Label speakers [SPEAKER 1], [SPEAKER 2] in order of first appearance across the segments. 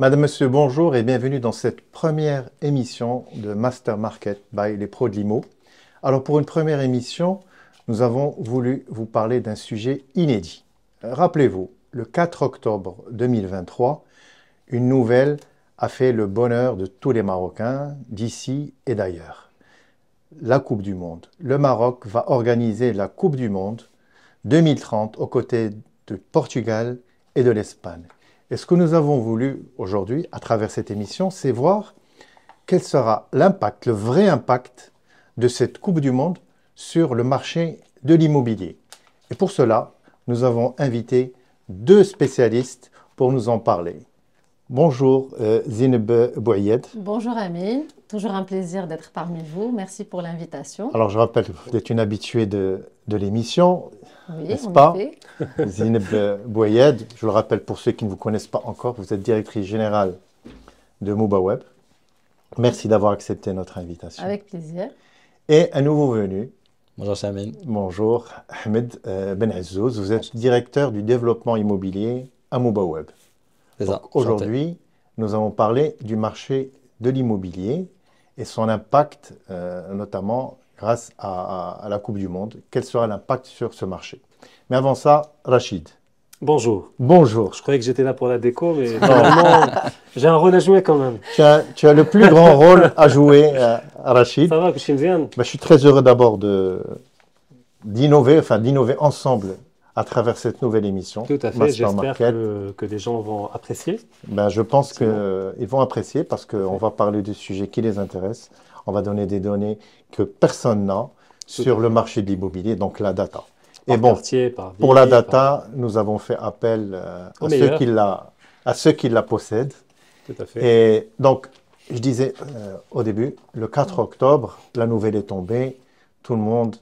[SPEAKER 1] Madame, Monsieur, bonjour et bienvenue dans cette première émission de Master Market by les pros de l'IMO. Alors pour une première émission, nous avons voulu vous parler d'un sujet inédit. Rappelez-vous, le 4 octobre 2023, une nouvelle a fait le bonheur de tous les Marocains d'ici et d'ailleurs. La Coupe du Monde. Le Maroc va organiser la Coupe du Monde 2030 aux côtés de Portugal et de l'Espagne. Et ce que nous avons voulu aujourd'hui, à travers cette émission, c'est voir quel sera l'impact, le vrai impact de cette Coupe du Monde sur le marché de l'immobilier. Et pour cela, nous avons invité deux spécialistes pour nous en parler. Bonjour euh, Zineb Bouayed.
[SPEAKER 2] Bonjour Amine, toujours un plaisir d'être parmi vous. Merci pour l'invitation.
[SPEAKER 1] Alors je rappelle vous êtes une habituée de, de l'émission.
[SPEAKER 2] Oui,
[SPEAKER 1] N'est-ce pas. Zineb Bouayed, je le rappelle pour ceux qui ne vous connaissent pas encore, vous êtes directrice générale de Mouba Web. Merci d'avoir accepté notre invitation.
[SPEAKER 2] Avec plaisir.
[SPEAKER 1] Et un nouveau venu,
[SPEAKER 3] Bonjour Samine.
[SPEAKER 1] bonjour, Ahmed euh, Ben Azzouz, vous êtes directeur du développement immobilier à Mouba Web.
[SPEAKER 3] C'est ça.
[SPEAKER 1] Aujourd'hui, nous allons parler du marché de l'immobilier et son impact, euh, notamment grâce à, à- à la Coupe du Monde. Quel sera l'impact sur ce marché? Mais avant ça, Rachid,
[SPEAKER 4] Bonjour.
[SPEAKER 1] bonjour.
[SPEAKER 4] Je croyais que j'étais là pour la déco, mais finalement, j'ai un rôle à jouer quand même.
[SPEAKER 1] Tu as, tu as le plus grand rôle à jouer, euh, Rachid.
[SPEAKER 4] Ça va, Kushimzian
[SPEAKER 1] Bah, je suis très heureux d'abord de- d'innover, enfin d'innover ensemble à travers cette nouvelle émission.
[SPEAKER 4] Tout à fait. J'espère que, que les gens vont apprécier.
[SPEAKER 1] Ben, je pense qu'ils vont apprécier parce qu'on va parler de sujets qui les intéressent. On va donner des données que personne n'a sur le marché de l'immobilier, donc la data. Et bon,
[SPEAKER 4] quartier, par
[SPEAKER 1] pour la
[SPEAKER 4] par-
[SPEAKER 1] data, nous avons fait appel euh, à, ceux qui la, à ceux qui la possèdent.
[SPEAKER 4] Tout à fait.
[SPEAKER 1] Et donc, je disais euh, au début, le 4 octobre, la nouvelle est tombée. Tout le monde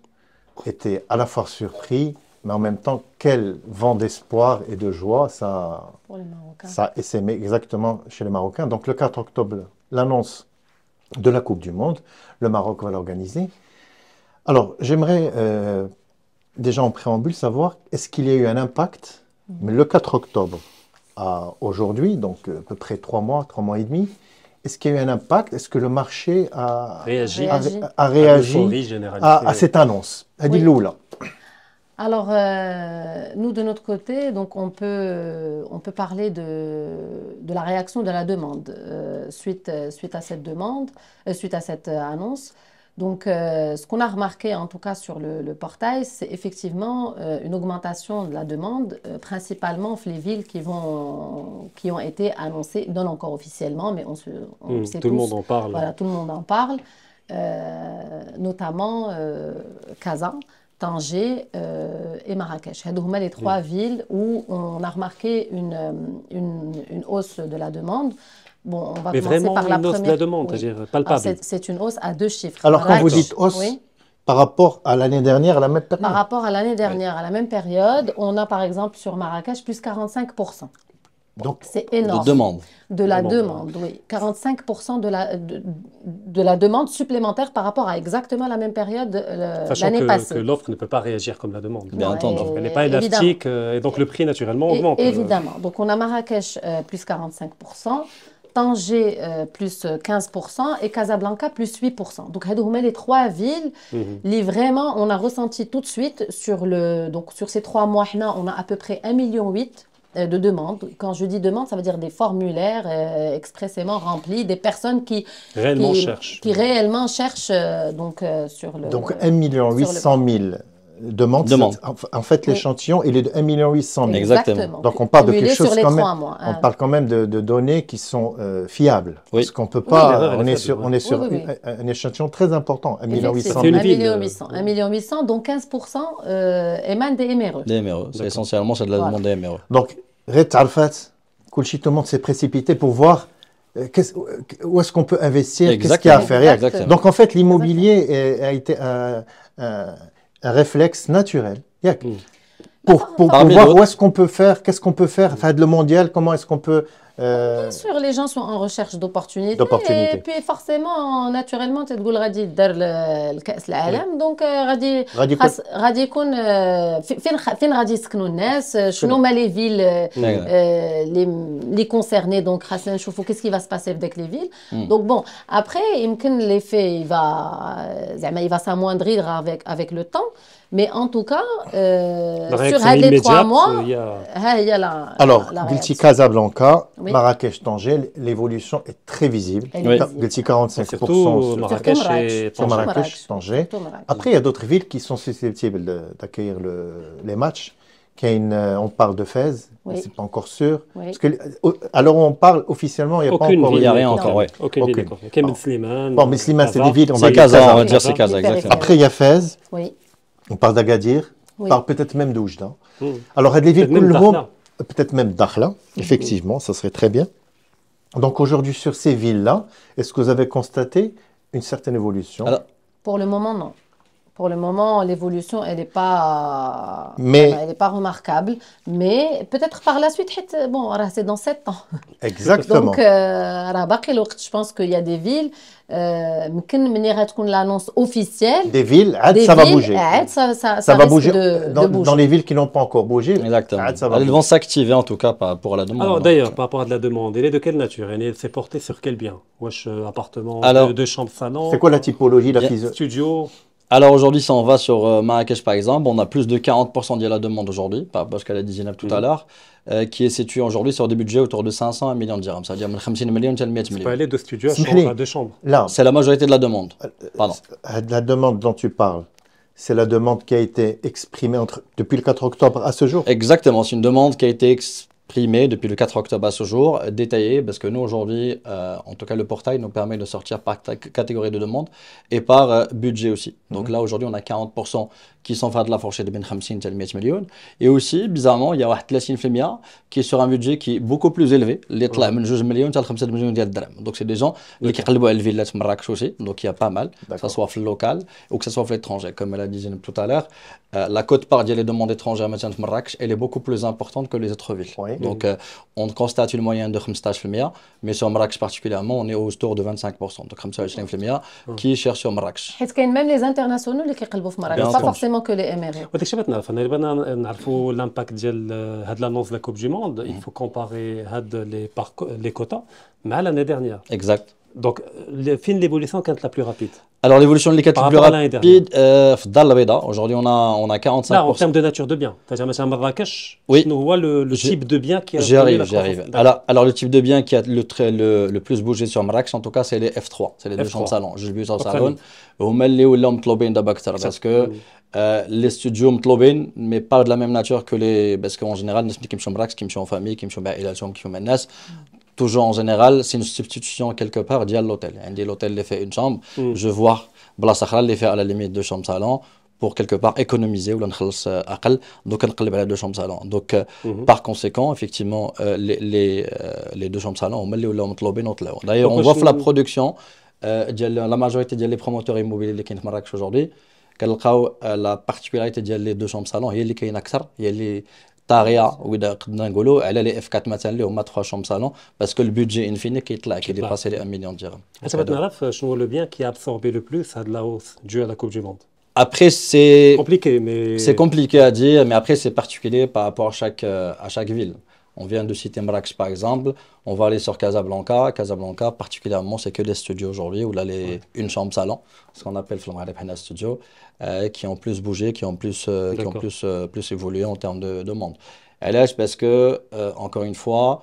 [SPEAKER 1] était à la fois surpris, mais en même temps, quel vent d'espoir et de joie ça,
[SPEAKER 2] Pour les Marocains.
[SPEAKER 1] ça essaimait exactement chez les Marocains. Donc, le 4 octobre, l'annonce de la Coupe du Monde, le Maroc va l'organiser. Alors, j'aimerais euh, déjà en préambule savoir, est-ce qu'il y a eu un impact Mais le 4 octobre à aujourd'hui, donc à peu près trois mois, trois mois et demi, est-ce qu'il y a eu un impact? Est-ce que le marché a
[SPEAKER 2] Réagi.
[SPEAKER 1] a à, à cette annonce? Hadi
[SPEAKER 2] Oui. Alors, euh, nous, de notre côté, donc on peut, on peut parler de, de la réaction de la demande euh, suite, euh, suite à cette demande, euh, suite à cette euh, annonce. Donc, euh, ce qu'on a remarqué, en tout cas sur le, le portail, c'est effectivement euh, une augmentation de la demande, euh, principalement les villes qui, vont, qui ont été annoncées, non encore officiellement, mais on, se, on sait
[SPEAKER 4] tout le monde en parle.
[SPEAKER 2] Voilà, tout le monde en parle, euh, notamment euh, Kazan, Tanger euh, et Marrakech. Hadouma, les trois oui. villes où on a remarqué une, euh, une, une, hausse de la demande. Bon, on va
[SPEAKER 4] Mais
[SPEAKER 2] commencer
[SPEAKER 4] vraiment
[SPEAKER 2] par la
[SPEAKER 4] une hausse
[SPEAKER 2] première...
[SPEAKER 4] de la demande,
[SPEAKER 2] oui.
[SPEAKER 4] palpable.
[SPEAKER 2] C'est une hausse à deux chiffres.
[SPEAKER 1] Alors quand vous dites hausse,
[SPEAKER 2] oui
[SPEAKER 1] par rapport à l'année dernière, à la même période
[SPEAKER 2] Par rapport à l'année dernière, à la même période, on a par exemple sur Marrakech plus 45%.
[SPEAKER 1] Donc,
[SPEAKER 2] c'est énorme.
[SPEAKER 3] De demande.
[SPEAKER 2] De la de
[SPEAKER 4] demande,
[SPEAKER 2] demande, oui. 45 de la, de, la demande supplémentaire par rapport à exactement la même période euh, l'année passée.
[SPEAKER 4] que l'offre ne peut pas réagir comme la demande.
[SPEAKER 3] Bien entendu.
[SPEAKER 4] Elle n'est pas élastique euh, et donc le prix naturellement augmente.
[SPEAKER 2] Évidemment. Donc on a Marrakech euh, plus 45 Tanger euh, plus euh, 15% et Casablanca plus 8%. Donc, Hadoumé, les trois villes, mm vraiment, on a ressenti tout de suite sur, le, donc, sur ces trois mois, on a à peu près 1,8 million de demandes. Quand je dis demande, ça veut dire des formulaires euh, expressément remplis, des personnes qui,
[SPEAKER 4] Réellement
[SPEAKER 2] qui,
[SPEAKER 4] cherche.
[SPEAKER 2] qui réellement cherchent euh, donc, euh, sur le...
[SPEAKER 1] donc 1 million 800 000 demandes.
[SPEAKER 3] Demandes.
[SPEAKER 1] C'est- En en fait, l'échantillon, il est de 1 million 800 000.
[SPEAKER 3] Exactement.
[SPEAKER 1] Donc, on parle de quelque chose quand même-
[SPEAKER 2] mois.
[SPEAKER 1] On
[SPEAKER 2] hein.
[SPEAKER 1] parle quand même de, de données qui sont euh, fiables.
[SPEAKER 3] Oui.
[SPEAKER 1] Parce qu'on peut
[SPEAKER 2] Oui,
[SPEAKER 1] pas.
[SPEAKER 4] elle
[SPEAKER 1] on,
[SPEAKER 4] est
[SPEAKER 1] est sur, on est sur
[SPEAKER 2] Oui, oui,
[SPEAKER 1] un, un échantillon très important, 1 million 800
[SPEAKER 2] Effectivement,
[SPEAKER 4] C'est
[SPEAKER 1] 000.
[SPEAKER 4] une
[SPEAKER 2] 1
[SPEAKER 4] ville,
[SPEAKER 2] million
[SPEAKER 4] euh,
[SPEAKER 2] 800, 1 million 800, dont 15% euh, émanent des MRE.
[SPEAKER 3] Des MRE. Essentiellement c'est de la
[SPEAKER 2] Voilà.
[SPEAKER 3] demande des MRE.
[SPEAKER 1] Donc, Red Arfat, Kulchi, tout le monde s'est précipité pour voir euh, qu'est-ce- où est-ce qu'on peut investir, qu'est-ce qu'il y a à faire.
[SPEAKER 3] Exactement.
[SPEAKER 1] Donc, en fait, l'immobilier est- a été un, un- un réflexe naturel. Il y a que-
[SPEAKER 4] Mm.
[SPEAKER 1] Pour, pour, pour voir où est-ce qu'on peut faire, qu'est-ce qu'on peut faire, faire le mondial, comment est-ce qu'on peut Euh,
[SPEAKER 2] Bien sûr, les gens sont en recherche d'opportunités.
[SPEAKER 1] D'opportunités.
[SPEAKER 2] Et puis forcément, naturellement, tu تقول غادي يدار ل- الكأس العالم دونك غادي
[SPEAKER 1] غادي يكون-
[SPEAKER 2] خاص- غادي يكون آه، في- فين خ- فين غادي يسكنوا الناس آه، شنو هما لي فيل
[SPEAKER 3] Exact.
[SPEAKER 2] les les concernés donc خاصنا نشوفوا qu'est-ce qui va se passer avec les villes
[SPEAKER 3] Mm.
[SPEAKER 2] donc bon après يمكن l'effet il va زعما il va s'amoindrir avec avec le temps Mais en tout cas, euh, sur les trois mois,
[SPEAKER 1] Alors,
[SPEAKER 2] la Guilty
[SPEAKER 1] Casablanca. Marrakech-Tanger, l'évolution est très visible.
[SPEAKER 3] Oui.
[SPEAKER 1] Guilty 45% sur
[SPEAKER 4] Marrakech, et
[SPEAKER 1] Marrakech, Tanger. Après, il y a d'autres villes qui sont susceptibles d'accueillir les matchs. Euh, on parle de Fès,
[SPEAKER 2] oui.
[SPEAKER 1] mais c'est pas encore sûr. Euh, alors on parle officiellement, il n'y a
[SPEAKER 4] Aucune
[SPEAKER 1] pas encore.
[SPEAKER 3] Il n'y a rien encore.
[SPEAKER 4] Aucune,
[SPEAKER 1] Bon, mais Slimane, c'est des villes. On va
[SPEAKER 3] Casa, on va dire c'est Casa.
[SPEAKER 1] Après, il y a Fès.
[SPEAKER 2] Oui
[SPEAKER 1] on parle d'Agadir, on
[SPEAKER 2] oui.
[SPEAKER 1] parle peut-être même d'Oujda.
[SPEAKER 4] Hmm.
[SPEAKER 1] Alors, il y a des villes,
[SPEAKER 4] Peut-être même
[SPEAKER 1] tout le monde-
[SPEAKER 4] Dakhla.
[SPEAKER 1] peut-être même Dakhla, effectivement, ça serait très bien. Donc aujourd'hui, sur ces villes-là, est-ce que vous avez constaté une certaine évolution?
[SPEAKER 3] Alors,
[SPEAKER 2] Pour le moment, non. Pour le moment, l'évolution, elle n'est pas, elle est pas remarquable. Mais peut-être par la suite, bon, c'est dans 7 ans.
[SPEAKER 1] Exactement.
[SPEAKER 2] Donc, euh, je pense qu'il y a des villes, euh, l'annonce officielle.
[SPEAKER 1] Des villes,
[SPEAKER 2] des
[SPEAKER 1] ça
[SPEAKER 2] villes,
[SPEAKER 1] va
[SPEAKER 2] bouger. ça, ça,
[SPEAKER 1] ça va bouger,
[SPEAKER 2] de,
[SPEAKER 1] dans,
[SPEAKER 2] bouger,
[SPEAKER 1] dans, les villes qui n'ont pas encore bougé.
[SPEAKER 3] Exactement. Elles vont s'activer en tout cas pour la demande.
[SPEAKER 4] Alors d'ailleurs, par rapport à la demande, elle est de quelle nature? Elle s'est portée sur quel bien? Wesh, euh, appartement,
[SPEAKER 3] Alors,
[SPEAKER 4] deux, deux chambres, salon.
[SPEAKER 1] C'est quoi la typologie la yeah.
[SPEAKER 4] Studio?
[SPEAKER 3] Alors aujourd'hui, si on va sur euh, Marrakech par exemple, on a plus de 40% de la demande aujourd'hui, par rapport à ce qu'elle a dit Zineb tout à
[SPEAKER 4] Mhm.
[SPEAKER 3] l'heure, euh, qui est situé aujourd'hui sur des budgets autour de 500 à 1 million de dirhams, c'est-à-dire de 50 millions à 100
[SPEAKER 4] C'est pas
[SPEAKER 3] millions.
[SPEAKER 4] aller de studio à,
[SPEAKER 1] Smiley.
[SPEAKER 4] chambre, à deux chambres.
[SPEAKER 1] Là,
[SPEAKER 3] C'est la majorité de la demande. Pardon.
[SPEAKER 1] euh, la demande dont tu parles, c'est la demande qui a été exprimée entre, depuis le 4 octobre à ce jour.
[SPEAKER 3] Exactement, c'est une demande qui a été exprimée depuis le 4 octobre à ce jour, détaillée, parce que nous aujourd'hui, euh, en tout cas le portail nous permet de sortir par catégorie de demande et par euh, budget aussi. Donc là aujourd'hui on a 40% qui sont dans la fourchette de 50 à 100 millions. Et aussi, bizarrement, il y a 30% qui est sur un budget qui est beaucoup plus élevé, les 2 millions à millions de dirhams. Donc c'est des gens qui ont le village de Marrakech aussi, donc il y a pas mal, que ce soit le local ou que ce soit l'étranger. Comme elle a dit tout à l'heure, euh, la cote-part des demandes étrangères à Marrakech, elle est beaucoup plus importante que les autres villes.
[SPEAKER 1] Oui.
[SPEAKER 3] Donc euh, on constate une moyenne de 15%, mais sur Marrakech particulièrement, on est autour de 25%, donc 25% qui cherche sur Marrakech.
[SPEAKER 2] Parce qu'il y a même les internationaux qui ont le Marrakech,
[SPEAKER 3] pas forcément
[SPEAKER 2] pas
[SPEAKER 3] sûr.
[SPEAKER 2] forcément que les MRE
[SPEAKER 4] وداك الشيء بغيت نعرف انا بغينا نعرفوا لامباكت ديال هاد لانونس لا كوب دي موند il faut comparer هاد لي لي كوتا مع l'année dernière
[SPEAKER 3] Exact.
[SPEAKER 4] دونك فين ليفوليسيون كانت لا بلو رابيد
[SPEAKER 3] Alors l'évolution de l'écart
[SPEAKER 4] Par
[SPEAKER 3] plus
[SPEAKER 4] rapport à l'année
[SPEAKER 3] rapide, euh, في الدار البيضاء, aujourd'hui on a, on a 45%.
[SPEAKER 4] لا en termes de nature de bien c'est-à-dire مثلا مراكش
[SPEAKER 3] Oui.
[SPEAKER 4] شنو هو le, le
[SPEAKER 3] J'y-
[SPEAKER 4] type de bien qui a
[SPEAKER 3] J'y
[SPEAKER 4] donné
[SPEAKER 3] arrive,
[SPEAKER 4] la
[SPEAKER 3] j'y
[SPEAKER 4] croissance
[SPEAKER 3] arrive.
[SPEAKER 4] D'accord.
[SPEAKER 3] Alors, alors le type de bien qui a le, très- le, le plus bougé sur Marrakech, en tout cas, c'est les F3, c'est les deux
[SPEAKER 4] F3.
[SPEAKER 3] chambres salon. J'ai vu sur
[SPEAKER 4] Très
[SPEAKER 3] salon. هما اللي ولاو مطلوبين دابا اكثر parce que euh, les studios مطلوبين mais pas de la même nature que les parce qu'en général الناس اللي كيمشيو مراكش كيمشيو en famille كيمشيو بعائلاتهم كيمشيو مع الناس toujours en général, c'est une substitution quelque part d'y l'hôtel. L'hôtel les fait une chambre, je vois Blasakhra les fait à la limite deux chambres salon pour quelque part économiser ou euh, donc on à deux chambres salon. Donc euh, par conséquent, effectivement, euh, les, les, deux chambres salon, on met les D'ailleurs, on voit la production, la majorité des promoteurs immobiliers qui sont Marrakech aujourd'hui, la particularité des deux chambres salon, il y a les طاغيه واذا قدرنا نقولوا على لي اف 4 مثلا اللي هما 3 شوم صالون باسكو البودجي انفيني كيطلع كيديباسي لي 1 مليون درهم
[SPEAKER 4] حتى بغيت نعرف شنو هو لو بيان qui a absorbé le plus هاد لا hausse due à la coupe du monde
[SPEAKER 3] Après, c'est
[SPEAKER 4] compliqué mais
[SPEAKER 3] C'est compliqué à dire, mais après, c'est particulier par rapport à chaque, euh, à chaque ville. On vient de citer Marrakech, par exemple. On va aller sur Casablanca. Casablanca, particulièrement, c'est que des studios aujourd'hui, où là, les, une chambre salon, ce qu'on appelle Flamare Hana Studio, euh, qui ont plus bougé, qui ont plus, euh, qui ont plus, euh, plus évolué en termes de demande. Et là, c'est parce que, encore une fois,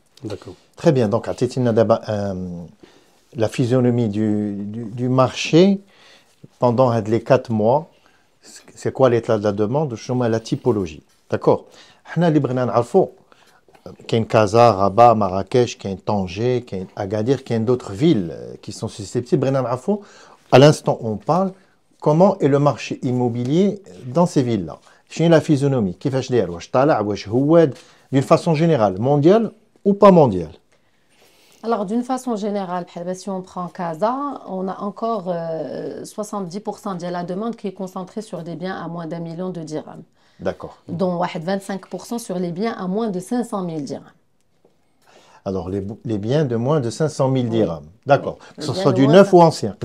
[SPEAKER 4] D'accord.
[SPEAKER 1] Très bien, donc euh, la physionomie du, du, du marché pendant les quatre mois, c'est quoi l'état de la demande, chemin la typologie. D'accord Nous avons qu'il y Casa, Rabat, Marrakech, qu'il y Tanger, qu'il y Agadir, qu'il y d'autres villes euh, qui sont susceptibles. Brennan Afo, à l'instant où on parle, comment est le marché immobilier dans ces villes-là? Chez la physionomie, qui fait d'une façon générale, mondiale ou pas mondiale?
[SPEAKER 2] Alors, d'une façon générale, eh ben, si on prend Casa, on a encore euh, 70% de la demande qui est concentrée sur des biens à moins d'un million de dirhams.
[SPEAKER 1] D'accord.
[SPEAKER 2] Dont 25% sur les biens à moins de 500 000 dirhams.
[SPEAKER 1] Alors, les, biens de moins de 500 000 dirhams. D'accord. Que ce soit du neuf ou ancien.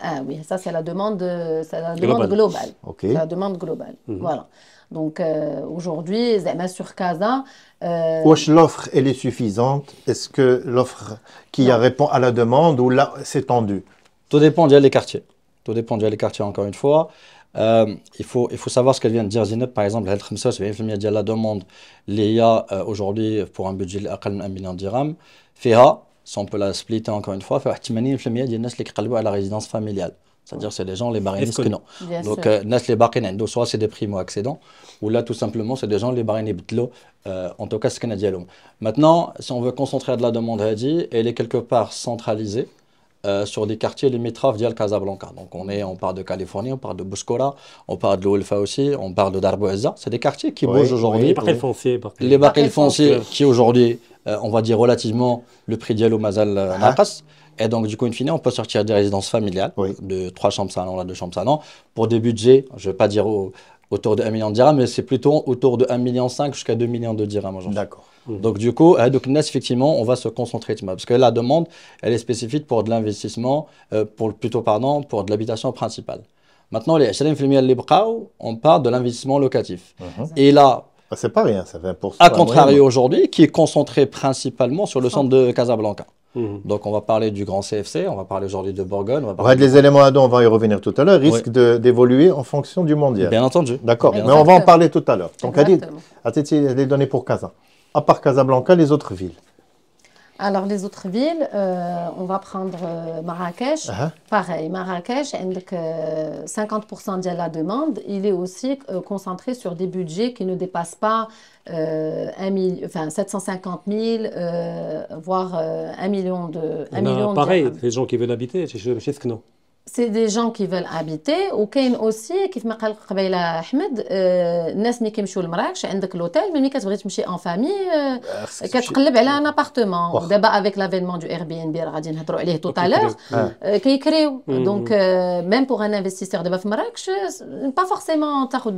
[SPEAKER 2] Ah oui, ça, c'est la demande, la demande
[SPEAKER 4] globale.
[SPEAKER 1] Okay.
[SPEAKER 2] C'est la demande globale. Mhm. Voilà. Donc, euh, aujourd'hui, sur Casa. Euh...
[SPEAKER 1] l'offre, elle est suffisante? Est-ce que l'offre qui répond à la demande ou là, c'est tendu?
[SPEAKER 3] Tout dépend des quartiers. Tout dépend des quartiers, encore une fois. Euh, il, faut, il faut savoir ce qu'elle vient de dire Zineb, par exemple, elle 75% de la demande qu'il y a euh, aujourd'hui pour un budget de 1 million de dirhams. FEA, si on peut la splitter encore une fois, fait 80% des gens qui قلبوا à la résidence familiale. C'est-à-dire c'est les gens les barines
[SPEAKER 4] Est-ce que-
[SPEAKER 3] que non.
[SPEAKER 2] bien
[SPEAKER 3] Donc,
[SPEAKER 2] sûr.
[SPEAKER 3] euh, nas les barines, soit c'est des primo-accédants, ou là tout simplement c'est des gens les barines bitlo, euh, en tout cas ce qu'on a dit à l'homme. Maintenant, si on veut concentrer de la demande hadi, elle est quelque part centralisée euh, sur des quartiers limitrophes d'Al Casablanca. Donc on, est, on parle de Californie, on parle de Bouskora, on parle de l'Olfa aussi, on parle de Darbo. C'est des quartiers qui
[SPEAKER 1] Oui,
[SPEAKER 3] bougent aujourd'hui.
[SPEAKER 4] Les barils fonciers.
[SPEAKER 3] Les barils
[SPEAKER 2] Barils
[SPEAKER 3] fonciers qui aujourd'hui, euh, on va dire relativement, le prix d'Yalo Mazal euh,
[SPEAKER 1] Ah.
[SPEAKER 3] Naqas. Et donc, du coup, in fine, on peut sortir des résidences familiales
[SPEAKER 1] Oui.
[SPEAKER 3] de trois chambres salon, là, deux chambres salon, pour des budgets, je ne vais pas dire au- autour de 1 million de dirhams, mais c'est plutôt autour de 1,5 million jusqu'à 2 millions de dirhams aujourd'hui.
[SPEAKER 1] D'accord.
[SPEAKER 3] Donc, du coup, euh, donc, effectivement, on va se concentrer, parce que la demande, elle est spécifique pour de l'investissement, euh, pour, plutôt, pardon, pour de l'habitation principale. Maintenant, les 20% les bras, on parle de l'investissement locatif.
[SPEAKER 1] Mhm.
[SPEAKER 3] Et là,
[SPEAKER 1] Ah, C'est pas rien, ça 20%.
[SPEAKER 3] à contrario aujourd'hui, qui est concentré principalement sur le centre de Casablanca.
[SPEAKER 4] Mhm.
[SPEAKER 3] Donc, on va parler du Grand CFC, on va parler aujourd'hui de Bourgogne, on va
[SPEAKER 1] Ouais,
[SPEAKER 3] parler
[SPEAKER 1] les éléments à dos, on va y revenir tout à l'heure, risquent de- d'évoluer en fonction du mondial.
[SPEAKER 3] Bien entendu.
[SPEAKER 1] D'accord, mais on va en parler tout à l'heure. Donc, Adil,
[SPEAKER 2] Exactement.
[SPEAKER 1] Ateti, les données pour Casa. À part Casablanca, les autres villes.
[SPEAKER 2] Alors les autres villes, euh, on va prendre euh, Marrakech.
[SPEAKER 1] Ah,
[SPEAKER 2] Pareil, Marrakech, avec euh, 50% de la demande, il est aussi euh, concentré sur des budgets qui ne dépassent pas euh, 1 million, enfin 750 000, euh, voire euh, 1 million de, 1
[SPEAKER 4] On a
[SPEAKER 2] million de
[SPEAKER 4] pareil, les gens qui veulent habiter, chez chez Skno.
[SPEAKER 2] C'est des gens qui veulent habiter وكاين aussi كيف ما قال قبيله احمد آه، الناس ملي كيمشيو لمراكش عندك لوتيل ملي كتبغي تمشي ان فامي كتقلب على ان ابارتمون
[SPEAKER 1] واخا.
[SPEAKER 2] ودابا افيك لافينمون دو اير بي ان بي راه غادي نهضروا عليه تو
[SPEAKER 4] كيكريو.
[SPEAKER 2] تالور
[SPEAKER 1] آه.
[SPEAKER 2] كيكريو
[SPEAKER 4] مم.
[SPEAKER 2] دونك ميم بوغ ان انفستيسور دابا في مراكش با فورسيمون تاخذ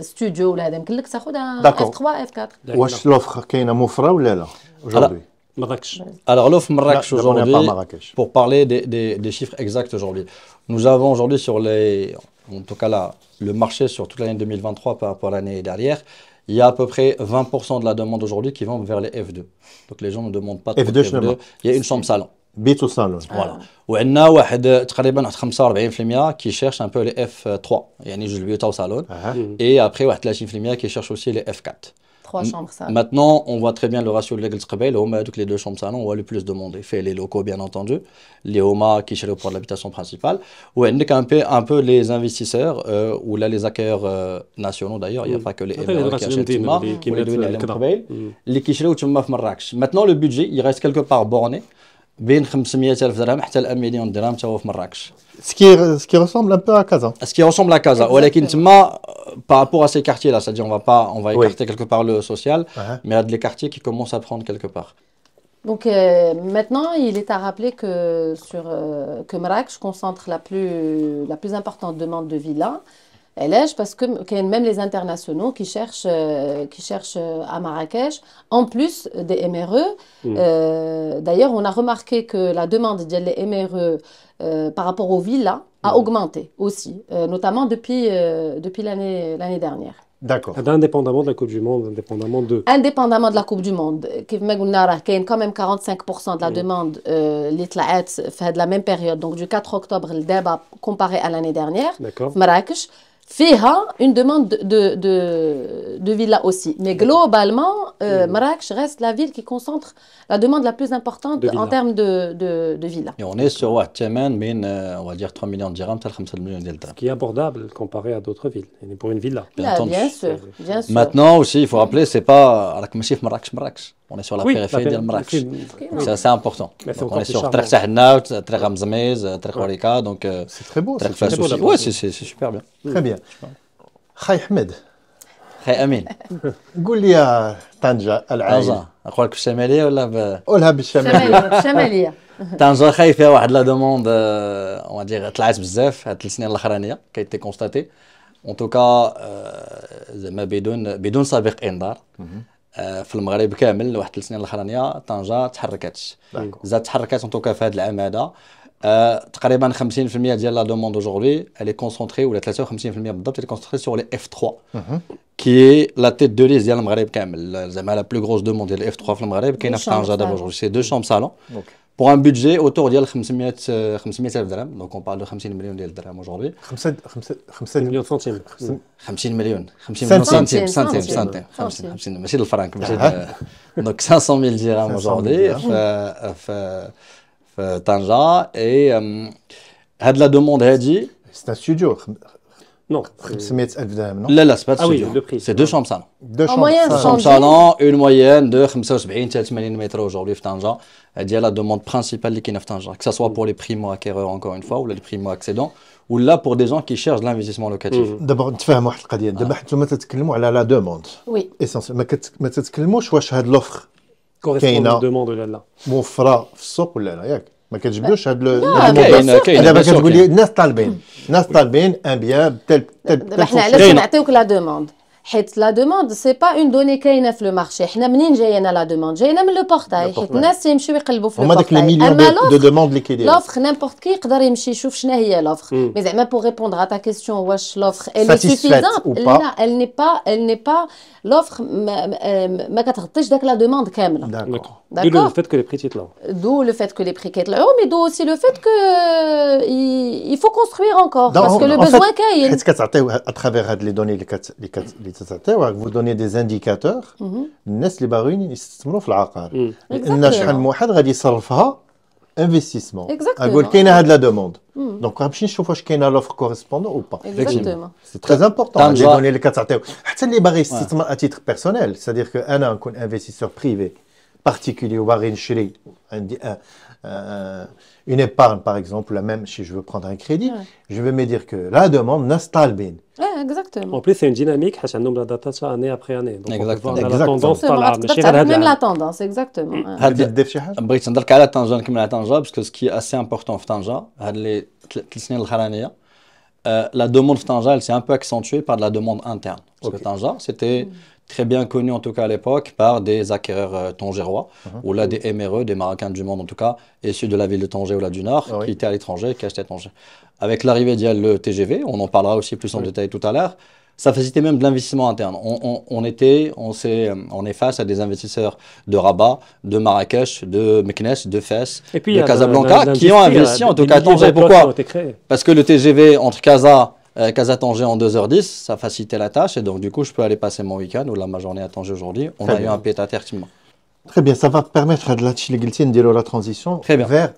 [SPEAKER 2] ستوديو ولا هذا يمكن لك تاخذ اف
[SPEAKER 1] D'accord.
[SPEAKER 2] 3 اف 4
[SPEAKER 1] wesh l'offre كاينه موفره ولا لا aujourd'hui
[SPEAKER 4] مراكش
[SPEAKER 3] Alors, l'offre Marrakech
[SPEAKER 1] Là, d'abord, on est
[SPEAKER 3] aujourd'hui,
[SPEAKER 1] pas à Marrakech.
[SPEAKER 3] pour parler des, des- des chiffres exacts aujourd'hui, nous avons aujourd'hui sur les, en tout cas là, le marché sur toute l'année 2023 par rapport à l'année dernière, il y a à peu près 20% de la demande aujourd'hui qui vont vers les F2. Donc les gens ne demandent pas trop
[SPEAKER 1] F2
[SPEAKER 3] de
[SPEAKER 1] شنو؟
[SPEAKER 3] Il y a une chambre salon.
[SPEAKER 1] بيت وصالون
[SPEAKER 3] Voilà. وعندنا واحد تقريبا واحد 45% qui cherche un peu les F3 يعني جوج بيوت او salon.
[SPEAKER 1] Ah,
[SPEAKER 3] Et après واحد 30% qui cherche aussi les F4.
[SPEAKER 2] 3 chambres ça
[SPEAKER 3] Maintenant, on voit très bien le ratio de l'Aigle Sqabel. Homa, donc les deux chambres salon, on voit le plus demandé. Fait les locaux, bien entendu. Les Homa qui cherchent pour l'habitation principale. Ou un peu, un peu les investisseurs, euh, ou là les acquéreurs euh, nationaux d'ailleurs. Il n'y a
[SPEAKER 4] Mm.
[SPEAKER 3] pas que les MRE qui achètent Tuma,
[SPEAKER 4] les- qui
[SPEAKER 3] ou les douines
[SPEAKER 4] Mm.
[SPEAKER 3] les qui cherchent Tuma في Marrakech. Maintenant, le budget, il reste quelque part borné. بين 500 ألف درهم حتى ل 1 مليون درهم تا هو في مراكش.
[SPEAKER 1] ce qui, est- ce qui ressemble un peu à Casa.
[SPEAKER 3] Ce qui ressemble à Casa.
[SPEAKER 2] Exactement.
[SPEAKER 3] ولكن تما euh, par rapport à ces quartiers-là, c'est-à-dire on va pas, on va
[SPEAKER 1] Oui.
[SPEAKER 3] écarter quelque part le social,
[SPEAKER 1] Ah,
[SPEAKER 3] mais il y a des quartiers qui commencent à prendre quelque part.
[SPEAKER 2] Donc euh, maintenant, il est à rappeler que, sur, euh, que Marrakech concentre la plus, la plus importante demande de villas. parce que même les internationaux qui cherchent, euh, qui cherchent euh, à Marrakech, en plus des MRE.
[SPEAKER 4] Mm.
[SPEAKER 2] Euh, d'ailleurs, on a remarqué que la demande des MRE par rapport aux villas a
[SPEAKER 4] mm.
[SPEAKER 2] augmenté aussi, notamment depuis, depuis l'année dernière.
[SPEAKER 1] D'accord.
[SPEAKER 4] Ah, indépendamment de la Coupe du Monde, indépendamment de...
[SPEAKER 2] Indépendamment de la Coupe du Monde. Y a quand même 45% de la
[SPEAKER 4] mm.
[SPEAKER 2] demande qui de la même période, donc du 4 octobre, le débat comparé à l'année dernière, Marrakech. Fiha, une demande de, de, de villa aussi. Mais globalement, euh, euh, Marrakech reste la ville qui concentre la demande la plus importante en termes de, de, de villas.
[SPEAKER 3] Et on est sur Ouattemen, mais euh, on va dire 3 millions de dirhams, 5 millions de dirhams.
[SPEAKER 4] Ce qui est abordable comparé à d'autres villes, pour une villa.
[SPEAKER 3] Bien,
[SPEAKER 2] Là, sûr, bien sûr.
[SPEAKER 3] Maintenant aussi, il faut rappeler, c'est pas Marrakech, Marrakech On est sur la
[SPEAKER 4] Oui,
[SPEAKER 3] périphérie
[SPEAKER 4] la
[SPEAKER 3] de
[SPEAKER 4] péri-
[SPEAKER 3] Marrakech.
[SPEAKER 4] c'est-
[SPEAKER 3] C'est assez important.
[SPEAKER 4] Mais c'est
[SPEAKER 3] Donc, on
[SPEAKER 4] encore
[SPEAKER 3] est
[SPEAKER 4] plus
[SPEAKER 3] sur
[SPEAKER 4] charmant.
[SPEAKER 3] Trek Sahnaout, Trek Ramzamez, Trek Warika, donc euh,
[SPEAKER 1] C'est très beau.
[SPEAKER 3] Trek
[SPEAKER 1] c'est très
[SPEAKER 3] Fas
[SPEAKER 4] beau,
[SPEAKER 3] aussi.
[SPEAKER 4] là-bas.
[SPEAKER 3] Ouais, c'est c'est- c'est super bien.
[SPEAKER 1] Très bien. Khay Ahmed,
[SPEAKER 3] Hey, Amin,
[SPEAKER 1] قول لي يا طنجة العائلة
[SPEAKER 3] طنجة نقول لك بالشمالية ولا ب...
[SPEAKER 1] قولها بالشمالية
[SPEAKER 2] شمالية شمالية
[SPEAKER 3] طنجة خايفة واحد لا دوموند اون دير طلعت بزاف هاد الثلاث سنين الاخرانية كي تي كونستاتي اون توكا زعما بدون بدون سابق انذار آه، آه، في المغرب كامل واحد ثلاث سنين الأخرانية طنجة
[SPEAKER 1] تحركات
[SPEAKER 3] زاد تحركات ان توكا في هذا العام هذا آه، تقريبا 50% ديال لا دوموند اوجوردي الي كونسونتري ولا 53% بالضبط الي كونسونتري سور لي اف 3 كي لا تيت دو ليز ديال المغرب كامل. زعما لا بلو غروس دوموند ديال اف 3 في المغرب كاينة في طنجة دابا اوجوردي سي دو شوم
[SPEAKER 1] سالون
[SPEAKER 3] pour un budget autour ديال 500 euh, 500 الف درهم donc on parle de 50 مليون ديال الدرهم aujourd'hui
[SPEAKER 1] خمسة خمسة خمسة
[SPEAKER 4] مليون سنتيم
[SPEAKER 3] 50 مليون 50 مليون
[SPEAKER 1] سنتيم.
[SPEAKER 3] سنتيم سنتيم
[SPEAKER 2] سنتيم.
[SPEAKER 3] سنتيم
[SPEAKER 2] سنتيم.
[SPEAKER 3] 50 50 ماشي الفرنك ماشي
[SPEAKER 1] آه.
[SPEAKER 3] donc 500 000 dirhams
[SPEAKER 1] 500 000
[SPEAKER 3] aujourd'hui
[SPEAKER 1] dirhams.
[SPEAKER 3] في في في طنجة et euh, هاد لا دوموند هادي
[SPEAKER 1] C'est un studio.
[SPEAKER 4] Non.
[SPEAKER 1] 500 ألف درهم non
[SPEAKER 3] لا لا c'est pas de
[SPEAKER 4] Ah oui,
[SPEAKER 3] studio.
[SPEAKER 4] le prix.
[SPEAKER 3] c'est deux chambres salon
[SPEAKER 1] Deux
[SPEAKER 2] En
[SPEAKER 1] chambres.
[SPEAKER 2] moyenne,
[SPEAKER 1] ça-
[SPEAKER 2] chambre.
[SPEAKER 3] chambre salon une moyenne de 75 80 متر aujourd'hui في طنجة هادي هي la demande principale اللي كاينه في طنجة que ça soit pour les primo acquéreurs encore une fois ou les primo accédants ou là pour des gens qui cherchent de l'investissement locatif
[SPEAKER 4] Mhm.
[SPEAKER 1] دابا نتفاهم واحد القضيه دابا حيت انتم تتكلموا على لا دوموند
[SPEAKER 2] Oui.
[SPEAKER 1] اسونسيال ما, كت... ما تتكلموش واش هاد لوفر
[SPEAKER 4] Correspond
[SPEAKER 1] كاينة.
[SPEAKER 4] aux demandes ولا لا
[SPEAKER 1] موفره في السوق ولا لا ياك ما كتجبدوش هاد
[SPEAKER 3] كاين كاين
[SPEAKER 1] دابا كتقول لي. الناس طالبين الناس طالبين ان بيان تل تل
[SPEAKER 2] دابا حنا علاش. نعطيوك لا دوموند حيت لا دوموند سي با اون دوني كاينة في لو مارشي حنا منين جاينا لا دوموند جاينا من لو بورتاي حيت الناس يمشيو يقلبوا في لو بورتاي أما
[SPEAKER 1] دو, دو
[SPEAKER 2] لوفر
[SPEAKER 1] دوموند اللي كيديروا
[SPEAKER 2] لوفر نيمبورت كي يقدر يمشي يشوف شنو هي لوفر. مي زعما بور ريبوندر à ta question واش لوفر
[SPEAKER 1] ou pas.
[SPEAKER 2] لا elle n'est pas elle n'est pas l'offre ما, كتغطيش داك لا دوموند كاملة.
[SPEAKER 1] داكور.
[SPEAKER 4] D'où le
[SPEAKER 2] D'accord.
[SPEAKER 4] fait que les prix يطلعوا.
[SPEAKER 2] D'où le fait que les prix كيطلعوا mais d'où aussi le fait que euh, il, il faut construire encore
[SPEAKER 1] Donc,
[SPEAKER 2] parce que
[SPEAKER 1] en-
[SPEAKER 2] le
[SPEAKER 1] en
[SPEAKER 2] besoin
[SPEAKER 1] fait,
[SPEAKER 2] كاين
[SPEAKER 1] حيت كتعطيو à travers هاد لي دوني اللي كت اللي كت اللي تتعطيو vous donnez des indicateurs الناس اللي باغيين يستثمروا في العقار
[SPEAKER 4] مم.
[SPEAKER 1] لان
[SPEAKER 2] Exactement.
[SPEAKER 1] شحال من واحد غادي يصرفها انفستيسمون
[SPEAKER 2] Exactement.
[SPEAKER 1] اقول كاينه هاد لا دوموند دونك غنمشي نشوف واش كاينه لوفر كوريسبوندون او با
[SPEAKER 2] exactement
[SPEAKER 1] سي تري امبورطون
[SPEAKER 3] طنجة.
[SPEAKER 1] لي دوني اللي كتعطيو حتى اللي باغي يستثمر اتيتر بيرسونيل سادير كو انا نكون انفستيسور بريفي بارتيكولي وباغي نشري عندي une épargne par exemple, la même si je veux prendre un crédit,
[SPEAKER 2] Ouais.
[SPEAKER 1] je vais me dire que la demande n'installe bien.
[SPEAKER 2] ouais, exactement
[SPEAKER 4] En plus, c'est une dynamique حيت عندهم لا داتا année après année. Donc, on peut
[SPEAKER 3] Exactement.
[SPEAKER 4] voir la
[SPEAKER 1] Exactement.
[SPEAKER 4] tendance
[SPEAKER 2] Exactement.
[SPEAKER 4] طالعة
[SPEAKER 2] تقدر
[SPEAKER 4] ماشي غير
[SPEAKER 2] تعرف
[SPEAKER 4] هاد
[SPEAKER 2] même la
[SPEAKER 4] العام.
[SPEAKER 2] tendance exactement ouais.
[SPEAKER 3] هاد
[SPEAKER 1] تدير شي حاجه
[SPEAKER 3] بغيت نهضر على طنجة نكمل على طنجة باسكو سكي اسي امبورطون في طنجة هاد لي ثلاث سنين الاخرانية لا دوموند في طنجة elle s'est un peu accentuée par de la demande interne parce que
[SPEAKER 1] Ok.
[SPEAKER 3] طنجة c'était très bien connu en tout cas à l'époque par des acquéreurs euh, tangérois ou là des MRE des Marocains du monde en tout cas issus de la ville de Tanger ou là du Nord
[SPEAKER 1] Ah oui.
[SPEAKER 3] qui étaient à l'étranger qui achetaient Tanger avec l'arrivée le TGV on en parlera aussi plus en détail tout à l'heure ça facilitait même de l'investissement interne. On, on- on était, on, euh, on est face à des investisseurs de Rabat, de Marrakech, de Meknes, de Fès, de Casablanca
[SPEAKER 4] la- la-
[SPEAKER 3] qui ont investi en tout cas à Tanger. Pourquoi. Parce que le TGV entre Casa, euh, Casa Tanger en 2h10, ça facilitait la tâche. Et donc, du coup, je peux aller passer mon week-end ou là, ma journée à Tanger aujourd'hui. On a eu un pied à terre
[SPEAKER 1] Très bien, ça va permettre à de la Chiliguiltine de la transition
[SPEAKER 3] Très bien.
[SPEAKER 1] vers.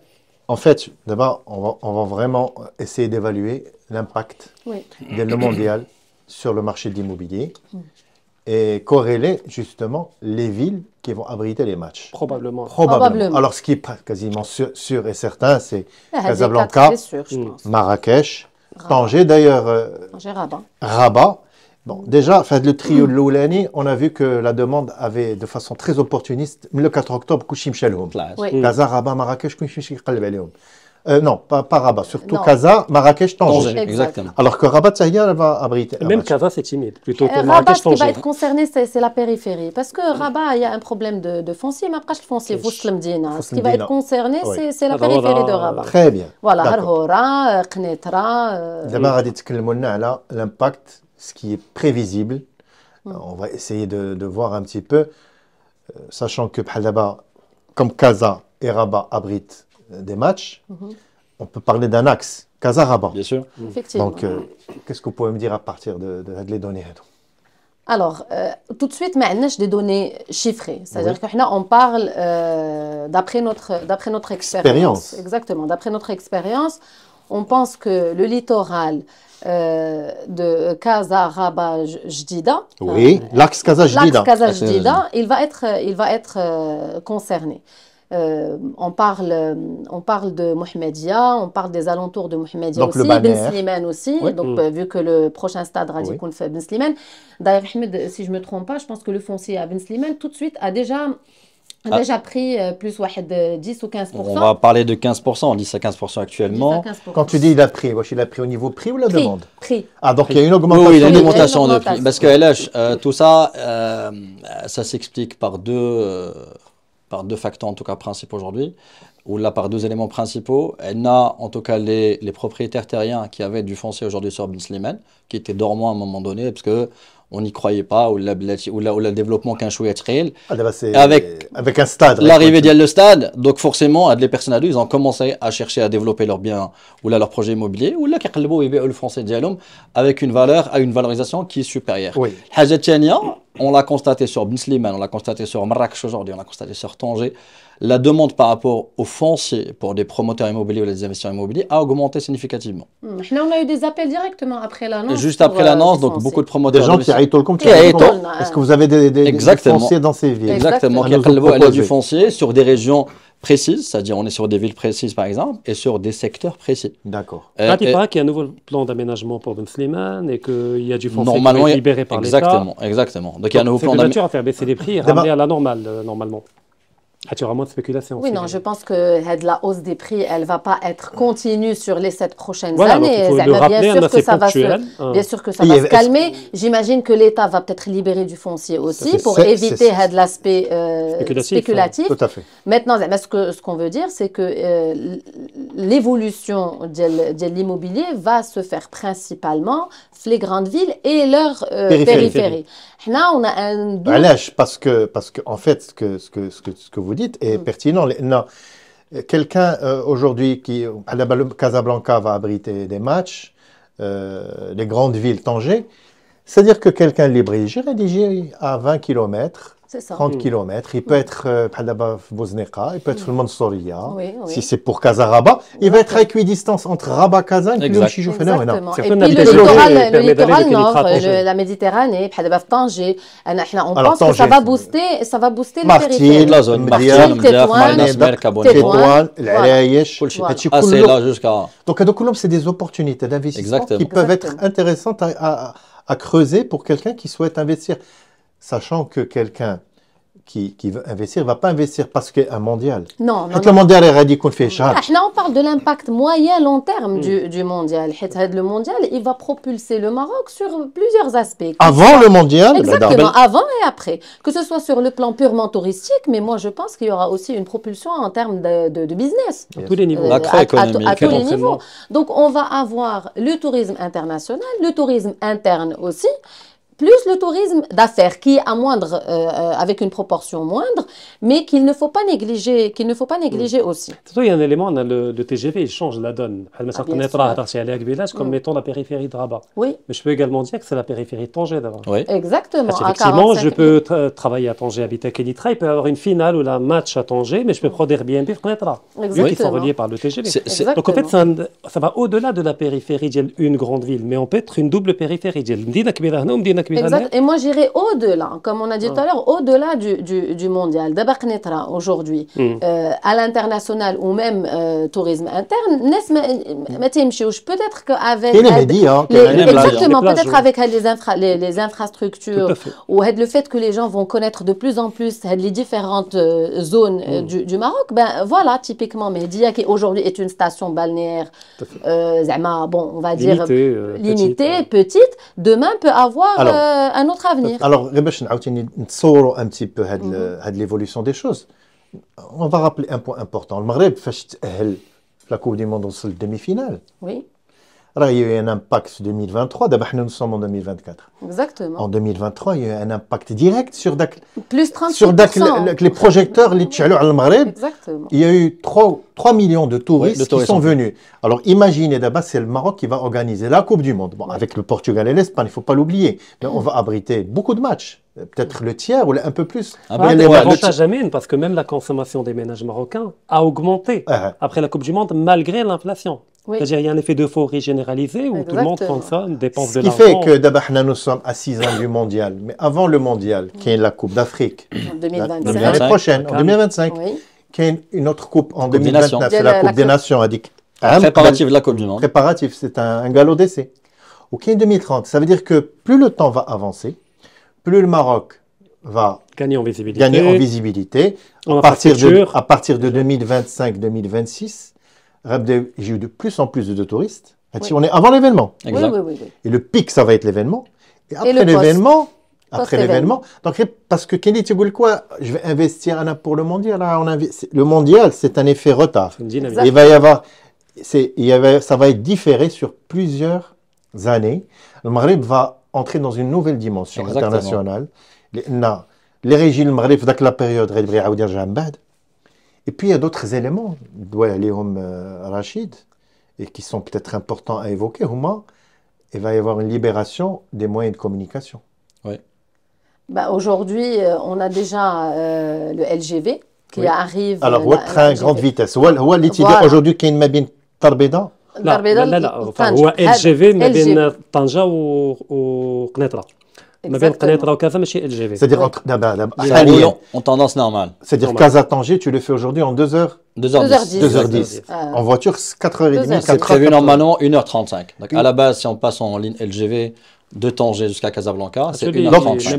[SPEAKER 1] En fait, d'abord, on va, vraiment essayer d'évaluer l'impact
[SPEAKER 2] oui.
[SPEAKER 1] de le mondial sur le marché de l'immobilier et corréler justement les villes qui vont abriter les matchs.
[SPEAKER 4] Probablement.
[SPEAKER 1] Probablement. Alors, ce qui est quasiment sûr, et certain, c'est Casablanca,
[SPEAKER 2] hmm.
[SPEAKER 1] Marrakech, Tanger. D'ailleurs, euh,
[SPEAKER 2] Tanger Rabat
[SPEAKER 1] Rabat. Bon, déjà, fait le trio de Loulani, on a vu que la demande avait, de façon très opportuniste, le 4 octobre, Kouchim Shalhoum. Casa, Rabat, Marrakech, Kouchim Shalhoum. Euh, non, pas, Rabat, surtout
[SPEAKER 2] non.
[SPEAKER 1] Marrakech, Tanger.
[SPEAKER 3] Exactement.
[SPEAKER 1] Alors que Rabat, Tahia, elle va abriter.
[SPEAKER 4] Même
[SPEAKER 1] Marrakech.
[SPEAKER 4] Casa, c'est timide, plutôt que
[SPEAKER 2] euh,
[SPEAKER 4] Marrakech,
[SPEAKER 2] ce qui va être concerné, c'est la périphérie. Parce que Rabat, il y a un problème de, foncier, mais après, le foncier, vous
[SPEAKER 1] hein.
[SPEAKER 2] Ce qui va être concerné, c'est la périphérie de Rabat.
[SPEAKER 1] Très bien.
[SPEAKER 2] Voilà, Harhora, Knetra. Euh,
[SPEAKER 1] D'abord, on va l'impact, ce qui est prévisible. Hmm. On va essayer de, voir un petit peu, sachant que, comme Casa et Rabat abritent des matchs, on peut parler d'un axe Casaraba.
[SPEAKER 3] Bien sûr.
[SPEAKER 2] Effectivement.
[SPEAKER 1] Donc, euh, qu'est-ce que vous pouvez me dire à partir de, de, de les données
[SPEAKER 2] Alors, euh, tout de suite, maintenant, des données chiffrées. C'est-à-dire
[SPEAKER 1] Oui.
[SPEAKER 2] que là, on parle euh, d'après notre, d'après notre expérience.
[SPEAKER 1] Expérience.
[SPEAKER 2] Exactement. D'après notre expérience, on pense que le littoral euh, de Casa, Rabat, J- Jdida,
[SPEAKER 1] Oui, l'axe Casa Jdida.
[SPEAKER 2] Casa
[SPEAKER 3] L'axe Casa
[SPEAKER 2] Jdida, il va être, il va être euh, concerné. Euh, on, parle, euh, on parle de Mohamedia, on parle des alentours de Mohamedia
[SPEAKER 1] aussi, le
[SPEAKER 2] Ben Slimane aussi, donc,
[SPEAKER 4] mm.
[SPEAKER 2] euh, vu que le prochain stade
[SPEAKER 1] Radikoun
[SPEAKER 2] fait Ben Slimane. D'ailleurs, Ahmed, si je ne me trompe pas, je pense que le foncier à Ben Slimane, tout de suite, a déjà
[SPEAKER 3] ah.
[SPEAKER 2] déjà pris plus de 10 ou 15
[SPEAKER 3] On va parler de 15 on 10 à 15 actuellement.
[SPEAKER 1] Quand tu dis il a pris, il a pris au niveau prix ou la
[SPEAKER 2] prix,
[SPEAKER 1] demande?
[SPEAKER 2] Prix.
[SPEAKER 1] Ah, donc il y a une augmentation.
[SPEAKER 3] Il y a une augmentation, de prix. Parce que tout ça, ça s'explique par deux, par deux facteurs, en tout cas principaux aujourd'hui, ou là par deux éléments principaux. Elle a, en tout cas, les, les propriétaires terriens qui avaient du foncier aujourd'hui sur Ben Slimane, qui étaient dormants à un moment donné, parce que on n'y croyait pas ou le développement qu'un chouïa
[SPEAKER 1] ah,
[SPEAKER 3] avec
[SPEAKER 1] avec un stade
[SPEAKER 3] l'arrivée d'Yel le stade donc forcément les personnes à ils ont commencé à chercher à développer leurs biens ou là leur projet immobilier ou là le français dialum avec une valeur à une valorisation qui est supérieure.
[SPEAKER 1] Oui.
[SPEAKER 3] on l'a constaté sur Ben on l'a constaté sur Marrakech aujourd'hui on l'a constaté sur Tanger la demande par rapport aux fonciers pour des promoteurs immobiliers ou des investisseurs immobiliers a augmenté significativement.
[SPEAKER 2] Hmm. Nous, on a eu des appels directement après l'annonce.
[SPEAKER 3] Juste après
[SPEAKER 2] euh,
[SPEAKER 3] l'annonce, donc beaucoup de
[SPEAKER 1] Des
[SPEAKER 3] promoteurs.
[SPEAKER 1] gens qui
[SPEAKER 3] d'investisseurs-
[SPEAKER 1] arrivent comme
[SPEAKER 2] Qui arrivent
[SPEAKER 1] tu
[SPEAKER 2] comme-
[SPEAKER 1] Est-ce que vous avez des, des, des
[SPEAKER 3] Exactement.
[SPEAKER 1] fonciers dans ces villes
[SPEAKER 3] Exactement,
[SPEAKER 1] À
[SPEAKER 3] qui du foncier sur des régions précises, c'est-à-dire on est sur des villes précises par exemple, et sur des secteurs précis.
[SPEAKER 1] D'accord.
[SPEAKER 3] Euh,
[SPEAKER 4] Ah, tu
[SPEAKER 3] et-
[SPEAKER 4] paraît qu'il y a un nouveau plan d'aménagement pour Ben et qu'il y a du foncier qui
[SPEAKER 3] il a-
[SPEAKER 4] libéré par l'État.
[SPEAKER 3] exactement, exactement. Donc il y a un nouveau
[SPEAKER 4] C'est
[SPEAKER 3] plan
[SPEAKER 4] de
[SPEAKER 3] d'aménagement.
[SPEAKER 4] nature à faire baisser les prix et ramener à la normale, euh, normalement. As-tu vraiment de spéculation
[SPEAKER 2] Oui, non, je pense que euh, la hausse des prix, elle ne va pas être continue sur les sept prochaines années. Bien, sûr que ça va se, bien sûr que ça va se calmer. J'imagine que l'État va peut-être libérer du foncier aussi pour éviter euh, l'aspect euh,
[SPEAKER 4] spéculatif.
[SPEAKER 2] Hein.
[SPEAKER 1] Tout à fait.
[SPEAKER 2] Maintenant, ce qu'on ce qu'on veut dire, c'est que l'évolution de l'immobilier va se faire principalement les grandes villes et leurs euh,
[SPEAKER 1] périphérie.
[SPEAKER 2] périphérie. Là, on a un...
[SPEAKER 1] Bah, parce que, parce que, en fait, ce que, que, ce que vous dites est mm. pertinent. Non. Quelqu'un euh, aujourd'hui qui, à Casablanca va abriter des matchs, euh, les grandes villes, Tanger, c'est-à-dire que quelqu'un de Libri, j'irai à 20 km, 30 km. Euh, il peut être mm. là-bas, Bozneqa, il peut être
[SPEAKER 2] Mansouria,
[SPEAKER 1] si c'est pour Casa Rabat. Il va être à équidistance entre Rabat, Casa et
[SPEAKER 2] Exactement. Et puis le littoral nord, la Méditerranée, Tanger, on pense que ça va booster, ça va booster le
[SPEAKER 3] la zone, Martine,
[SPEAKER 1] Tétouane,
[SPEAKER 3] l'Arayesh, jusqu'à...
[SPEAKER 1] Donc, c'est des opportunités d'investissement qui peuvent être intéressantes à creuser pour quelqu'un qui souhaite investir sachant que quelqu'un qui, qui, veut investir ne va pas investir parce qu'il y un mondial.
[SPEAKER 2] Non, non.
[SPEAKER 1] Le mondial est
[SPEAKER 2] Là, on parle de l'impact moyen long terme du, hmm. du, mondial. Le mondial, il va propulser le Maroc sur plusieurs aspects.
[SPEAKER 1] Avant le mondial
[SPEAKER 2] Exactement, avant et après. Que ce soit sur le plan purement touristique, mais moi, je pense qu'il y aura aussi une propulsion en termes de, de, business.
[SPEAKER 4] À tous les niveaux.
[SPEAKER 2] Euh, à tous les niveaux. Donc, on va avoir le tourisme international, le tourisme interne aussi plus le tourisme d'affaires qui est à moindre, euh, euh, avec une proportion moindre, mais qu'il ne faut pas négliger, qu'il ne faut pas négliger mm. aussi.
[SPEAKER 4] Surtout, il y a un élément, on le, TGV, il change la donne.
[SPEAKER 2] Ah,
[SPEAKER 4] comme
[SPEAKER 2] mmh.
[SPEAKER 4] étant la périphérie de Rabat.
[SPEAKER 2] Oui.
[SPEAKER 4] Mais je peux également dire que c'est la périphérie de Tanger d'abord.
[SPEAKER 3] Oui.
[SPEAKER 2] Exactement.
[SPEAKER 4] Parce
[SPEAKER 2] effectivement,
[SPEAKER 4] je peux travailler à Tanger, habiter à Kenitra, il peut y avoir une finale ou un match à Tanger, mais je peux prendre Airbnb de Kenitra, vu qu'ils sont reliés par le TGV. Donc en fait, ça, va au-delà de la périphérie d'une grande ville, mais on peut être une double périphérie. Une
[SPEAKER 2] exact. Et moi, j'irai au-delà, comme on a dit tout à l'heure, au-delà du, du, mondial. D'abord, aujourd'hui,
[SPEAKER 4] mm.
[SPEAKER 2] euh, à l'international ou même euh, tourisme interne, peut-être qu'avec. Peut-être avec les, infra, les, infrastructures ou le fait que les gens vont connaître de plus en plus euh, les différentes euh, zones du, Maroc, ben voilà, typiquement, Mehdia, qui aujourd'hui est une station balnéaire, euh, bon, on va dire limitée,
[SPEAKER 4] petite,
[SPEAKER 2] demain peut avoir. Euh, un autre avenir.
[SPEAKER 1] Alors, un petit peu mhm. l'évolution des choses. On va rappeler un point important. Le Maghreb, la Coupe du Monde, c'est le demi-finale?
[SPEAKER 2] Oui
[SPEAKER 1] il y a eu un impact 2023. D'abord, nous sommes en 2024.
[SPEAKER 2] Exactement.
[SPEAKER 1] En 2023, il y a eu un impact direct sur, dac-
[SPEAKER 2] Plus 36%.
[SPEAKER 1] sur dac- le- les projecteurs, les tchalou al Maghreb.
[SPEAKER 2] Exactement.
[SPEAKER 1] Il y a eu 3, 3 millions de touristes
[SPEAKER 3] Oui, de
[SPEAKER 1] qui sont venus. Alors imaginez d'abord, c'est le Maroc qui va organiser la Coupe du Monde. Bon,
[SPEAKER 2] Ouais.
[SPEAKER 1] avec le Portugal et l'Espagne, il ne faut pas l'oublier. Mais on va abriter beaucoup de matchs. Peut-être le tiers ou un peu plus.
[SPEAKER 3] Un
[SPEAKER 4] Ouais,
[SPEAKER 3] peu,
[SPEAKER 4] mais
[SPEAKER 3] ouais, le
[SPEAKER 4] l'avantage Amine, parce que même la consommation des ménages marocains a augmenté
[SPEAKER 1] Ah,
[SPEAKER 4] après la Coupe du Monde malgré l'inflation.
[SPEAKER 2] Oui.
[SPEAKER 4] C'est-à-dire il y a un effet d'euphorie généralisé où tout le monde
[SPEAKER 2] Exactement.
[SPEAKER 4] consomme, dépense
[SPEAKER 1] Ce
[SPEAKER 4] de
[SPEAKER 1] qui
[SPEAKER 4] l'argent.
[SPEAKER 1] fait que d'abord, nous sommes à 6 ans du mondial. Mais avant le mondial, qui est la Coupe d'Afrique,
[SPEAKER 2] En
[SPEAKER 1] la-
[SPEAKER 2] 2025.
[SPEAKER 1] l'année
[SPEAKER 3] 2025.
[SPEAKER 1] prochaine, en 2025,
[SPEAKER 2] Oui.
[SPEAKER 1] qui est une autre coupe en
[SPEAKER 3] Coupe des Nations.
[SPEAKER 1] 2029, c'est la Coupe des Nations. Adik.
[SPEAKER 3] Préparatif de la Coupe du Monde.
[SPEAKER 1] préparatif, c'est un, un galop d'essai. Au 15 2030, ça veut dire que plus le temps va avancer, plus le Maroc va
[SPEAKER 4] Gagner en visibilité.
[SPEAKER 1] gagner en visibilité.
[SPEAKER 4] en
[SPEAKER 1] À partir de, à partir de 2025-2026, j'ai eu de plus en plus de touristes.
[SPEAKER 2] Oui.
[SPEAKER 1] On est avant l'événement. Et le pic, ça va être l'événement. Et après l'événement, après l'événement. Donc, parce que Kelly quoi je vais investir pour le mondial. Hein. Le mondial, c'est un effet retard. Il va y avoir, ça va être différé sur plusieurs années. Le Maghreb va entrer dans une nouvelle dimension internationale. Les régies, le Maghreb, la période, Et puis il y a d'autres éléments doit عليهم euh, Rachid et qui sont peut-être importants à évoquer. هما, il va y avoir une libération des moyens de communication.
[SPEAKER 2] Bah, Aujourd'hui, euh, on a déjà euh, le LGV qui
[SPEAKER 1] Oui.
[SPEAKER 2] arrive.
[SPEAKER 1] Alors,
[SPEAKER 2] euh,
[SPEAKER 1] هو
[SPEAKER 2] la-
[SPEAKER 1] train
[SPEAKER 2] la
[SPEAKER 1] grande
[SPEAKER 2] LGV.
[SPEAKER 1] vitesse. هو هو اللي تيدير
[SPEAKER 2] Voilà.
[SPEAKER 1] aujourd'hui كاين ما بين طربيضة
[SPEAKER 4] لا
[SPEAKER 2] الدربيضة
[SPEAKER 4] لا لا
[SPEAKER 2] اللي-
[SPEAKER 4] enfin,
[SPEAKER 2] طنجة.
[SPEAKER 4] هو ال جي في ما
[SPEAKER 2] LGV.
[SPEAKER 4] بين طنجة و- وقنيطرة ما بين
[SPEAKER 2] Exactement.
[SPEAKER 4] قنيطرة وكذا ماشي ال جي في
[SPEAKER 1] c'est-à-dire
[SPEAKER 2] Oui.
[SPEAKER 1] entre دابا دابا
[SPEAKER 3] Ça
[SPEAKER 1] حاليا
[SPEAKER 3] roule en tendance normale.
[SPEAKER 1] C'est-à-dire
[SPEAKER 4] Normal.
[SPEAKER 1] Casa-Tanger, tu le fais aujourd'hui en 2 heures.
[SPEAKER 3] 2h10.
[SPEAKER 1] 2h10.
[SPEAKER 2] Euh,
[SPEAKER 1] En voiture, c'est 4h30.
[SPEAKER 2] Deux heures.
[SPEAKER 3] C'est
[SPEAKER 1] 4h,
[SPEAKER 3] prévu
[SPEAKER 1] 4h.
[SPEAKER 3] normalement 1h35. Donc
[SPEAKER 1] Oui.
[SPEAKER 3] à la base, si on passe en ligne LGV de Tanger jusqu'à Casablanca. C'est
[SPEAKER 1] une aventure.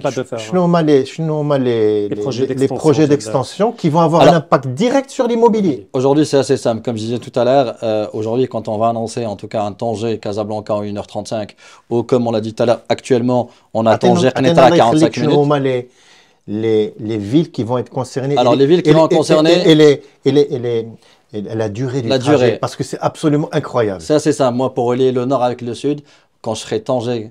[SPEAKER 1] les, les,
[SPEAKER 4] projets d'extension
[SPEAKER 1] qui vont avoir un impact direct sur l'immobilier.
[SPEAKER 3] Aujourd'hui, c'est assez simple. Comme je disais tout à l'heure, euh, aujourd'hui, quand on va annoncer en tout cas un Tanger Casablanca en 1h35, ou comme on l'a dit tout à l'heure, actuellement, on a Tanger Caneta à 45 minutes.
[SPEAKER 1] Les, les, villes qui vont être concernées.
[SPEAKER 3] Alors, les, villes qui vont
[SPEAKER 1] être
[SPEAKER 3] concernées.
[SPEAKER 1] Et, les, et, la durée du trajet, parce que c'est absolument incroyable.
[SPEAKER 3] Ça, c'est ça. Moi, pour relier le nord avec le sud, quand je serai Tanger,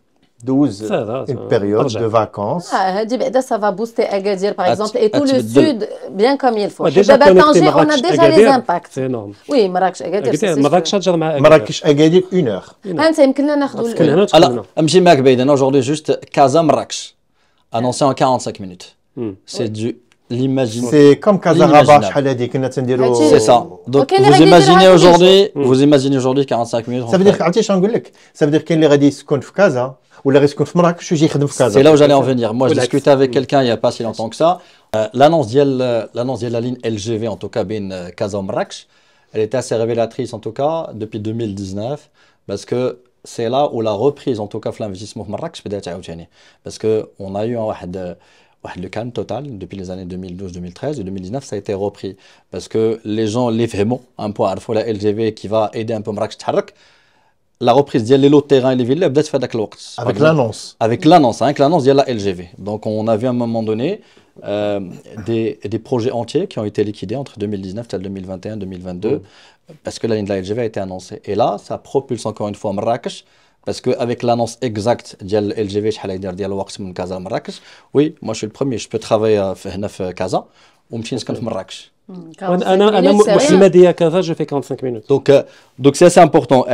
[SPEAKER 1] 12
[SPEAKER 4] ça,
[SPEAKER 1] une période de vacances.
[SPEAKER 2] Ah, ben, ça va booster Agadir, par exemple, et tout le sud, bien comme il faut.
[SPEAKER 4] Déjà,
[SPEAKER 2] on a déjà les impacts. Oui, Marrakech, Agadir.
[SPEAKER 1] Marrakech, Agadir, une heure.
[SPEAKER 3] Alors, MJ Macbaden, aujourd'hui, juste Casa Marrakech, annoncé en 45 minutes. C'est du
[SPEAKER 1] c'est comme
[SPEAKER 2] Casarabash,
[SPEAKER 3] C'est ça. Donc vous imaginez aujourd'hui, vous imaginez aujourd'hui 45 minutes.
[SPEAKER 1] Ça veut dire ça veut dire qu'il y a des gens qui sont Casa.
[SPEAKER 3] C'est là où j'allais en venir. Moi, je discutais avec quelqu'un il n'y a pas si longtemps que ça. Euh, l'annonce de euh, la ligne LGV, en tout cas, Ben euh, Kazamraksh, elle était assez révélatrice, en tout cas, depuis 2019, parce que c'est là où la reprise, en tout cas, de l'investissement de Marrakech, parce qu'on a eu le calme total depuis les années 2012, 2013 et 2019, ça a été repris. Parce que les gens, les vraiment, un peu, la LGV qui va aider un peu Marrakech la reprise ديال les lots de terrain et les villes بدات في هذاك الوقت
[SPEAKER 1] avec l'annonce
[SPEAKER 3] avec l'annonce, avec l'annonce de la LGV. Donc on a vu à un moment donné euh, des, des projets entiers qui ont été liquidés entre 2019 et 2021, 2022, parce que la ligne de la LGV a été annoncée. Et là, ça propulse encore une fois Marrakech, parce qu'avec l'annonce exacte de la LGV, شحال يدير ديال الوقت من Casa à Marrakech, oui, moi je suis le premier, je peux travailler في- هنا في Casa ونمشي نسكن في Marrakech.
[SPEAKER 4] انا انا انا محسمه ديال كذا جو في 45 minutes
[SPEAKER 3] Donc, euh, donc c'est assez important.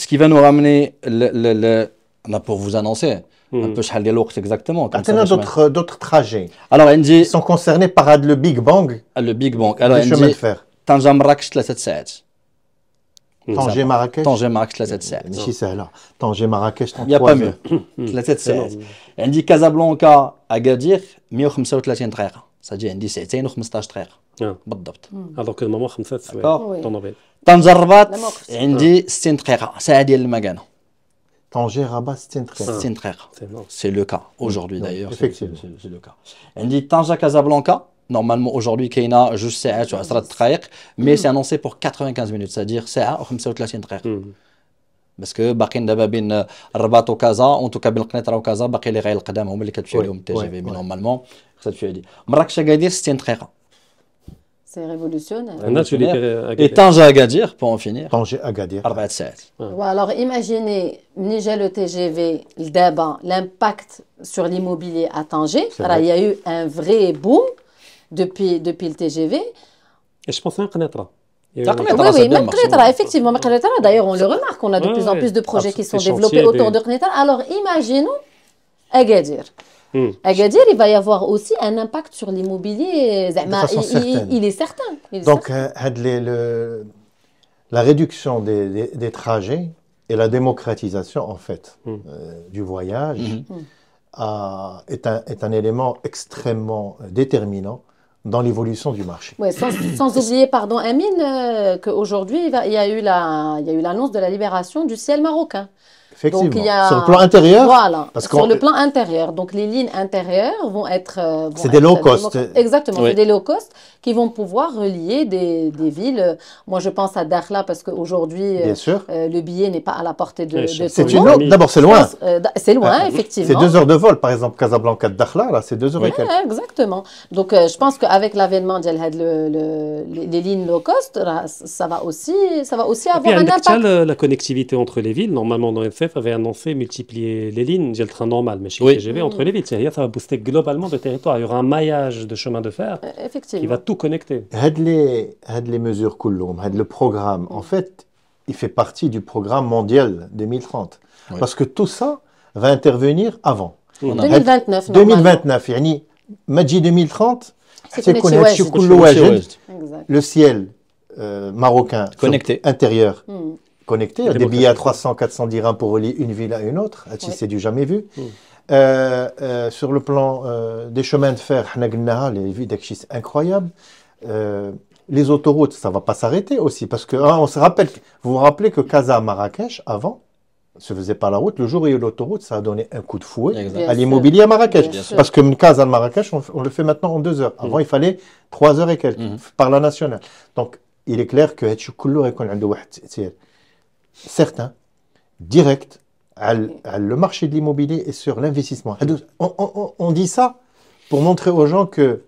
[SPEAKER 3] Et là, ce qui va nous ramener le, le, le- on a pour vous annoncer un
[SPEAKER 4] Hmm.
[SPEAKER 3] peu شحال ديال الوقت exactement. comme ça,
[SPEAKER 1] عندنا
[SPEAKER 3] باش ما-
[SPEAKER 1] d'autres d'autres trajets
[SPEAKER 3] Alors, on dit
[SPEAKER 1] qui sont concernés par le Big Bang
[SPEAKER 3] le Big Bang. Alors,
[SPEAKER 1] du
[SPEAKER 3] on
[SPEAKER 1] chemin de
[SPEAKER 3] dit
[SPEAKER 1] fer
[SPEAKER 3] طنجة مراكش ثلاثة ساعات.
[SPEAKER 1] طنجة مراكش
[SPEAKER 3] طنجة مراكش ثلاثة ساعات.
[SPEAKER 1] ماشي سهله طنجة مراكش
[SPEAKER 3] Il n'y a pas mieux. ثلاثة ساعات. عندي كازابلانكا أكادير 135 دقيقة. ساجي عندي ساعتين و15 دقيقة
[SPEAKER 4] آه.
[SPEAKER 3] بالضبط.
[SPEAKER 4] هذوك الماما خمسة سوايع
[SPEAKER 3] D'accord.
[SPEAKER 2] Oui.
[SPEAKER 4] طوموبيل
[SPEAKER 3] طنجة الرباط عندي 60 دقيقة. ساعة ديال المكانة.
[SPEAKER 1] طنجة الرباط 60 دقيقة.
[SPEAKER 3] 60
[SPEAKER 1] دقيقة.
[SPEAKER 3] سي لو
[SPEAKER 1] كا
[SPEAKER 3] اوجوردي دايوغ سي لو كا عندي طنجة كازابلانكا Normalement, aujourd'hui, Kaina, juste ساعة و 10 دقائق, مي سي انونسي بور 95 مينوت سادير ساعة و 35
[SPEAKER 4] دقيقة.
[SPEAKER 3] باسكو باقيين دابا بين الرباط وكازا اون توكا بين القنيطره وكازا باقي اللي غير القدام هما اللي
[SPEAKER 1] كتمشي
[SPEAKER 3] لهم التي جي في نورمالمون خصها تمشي هادي مراكش كادير 60 دقيقه
[SPEAKER 2] C'est révolutionnaire.
[SPEAKER 3] Et Tanger Agadir, pour en finir.
[SPEAKER 1] Tanger Agadir.
[SPEAKER 2] Alors imaginez, Niger le TGV, le débat, l'impact sur l'immobilier à Tanger. Il y a eu un vrai boom depuis, depuis le TGV.
[SPEAKER 4] Et je pense à
[SPEAKER 3] un
[SPEAKER 2] Oui, oui, même Qnitra, effectivement. D'ailleurs, on le remarque, on a de plus en plus de projets qui sont développés autour de Qnitra. Alors imaginons Agadir.
[SPEAKER 4] Hmm.
[SPEAKER 2] Agadir, il va y avoir aussi un impact sur l'immobilier.
[SPEAKER 1] Façon
[SPEAKER 2] il- il, est certain. il est
[SPEAKER 1] Donc,
[SPEAKER 2] certain.
[SPEAKER 1] euh, had les- le- la réduction des, des- des trajets et la démocratisation, en fait,
[SPEAKER 4] Mm.
[SPEAKER 1] euh, du voyage
[SPEAKER 3] Mhm.
[SPEAKER 1] a- est, un, est un élément extrêmement euh, déterminant dans l'évolution du marché.
[SPEAKER 2] Ouais, sans, sans oublier, pardon, Amine, euh, qu'aujourd'hui, il va- il y a eu la- il y a eu l'annonce de la libération du ciel marocain.
[SPEAKER 1] Effectivement.
[SPEAKER 2] Donc, il y a...
[SPEAKER 1] Sur le plan intérieur
[SPEAKER 2] Voilà, sur le plan intérieur. Donc les lignes intérieures vont être... Euh,
[SPEAKER 1] c'est des low cost.
[SPEAKER 2] Exactement, c'est des low cost qui vont pouvoir relier des, villes. Moi, je pense à Dakhla parce qu'aujourd'hui, euh, euh le billet n'est pas à la portée de, tout le monde.
[SPEAKER 1] Une... D'abord, c'est loin.
[SPEAKER 2] Euh, c'est loin,
[SPEAKER 1] ah.
[SPEAKER 2] effectivement.
[SPEAKER 1] C'est deux heures de vol, par exemple, Casablanca de Dakhla, là, c'est deux heures et quelques.
[SPEAKER 2] Exactement. Donc, je pense qu'avec l'avènement de le, les, lignes low cost, ça va aussi, ça va aussi avoir un impact.
[SPEAKER 4] la connectivité entre les villes, normalement, dans les SNCF avait annoncé multiplier les lignes, j'ai le train normal, mais chez
[SPEAKER 3] oui.
[SPEAKER 4] TGV, entre les villes. C'est-à-dire ça va booster globalement le territoire. Il y aura un maillage de chemin de fer qui va tout connecter.
[SPEAKER 1] Had les, mesures Coulomb, had le programme, en fait, il fait partie du programme mondial 2030. Parce que tout ça va intervenir avant.
[SPEAKER 3] Mm. On
[SPEAKER 2] 2029. Had,
[SPEAKER 1] 2029. Yani, Magie 2030,
[SPEAKER 2] c'est connecté.
[SPEAKER 1] Le ciel euh, marocain
[SPEAKER 3] connecté.
[SPEAKER 1] intérieur
[SPEAKER 4] connectés,
[SPEAKER 1] des billets à 300, 400 dirhams pour relier une ville à une autre,
[SPEAKER 2] ouais.
[SPEAKER 1] c'est du jamais vu.
[SPEAKER 4] Hmm.
[SPEAKER 1] Euh, euh, sur le plan euh, des chemins de fer, les villes d'Akchis, incroyable. les autoroutes, ça ne va pas s'arrêter aussi, parce que hein, on se rappelle, vous vous rappelez que Casa à Marrakech, avant, ne se faisait par la route. Le jour où il y a eu l'autoroute, ça a donné un coup de fouet à l'immobilier à Marrakech. Parce que Casa à Marrakech, on, le fait maintenant en deux heures. Avant, hmm. il fallait trois heures et quelques
[SPEAKER 3] hmm.
[SPEAKER 1] par la nationale. Donc, il est clair que certain, direct, à le marché de l'immobilier et sur l'investissement. On, dit ça pour montrer aux gens que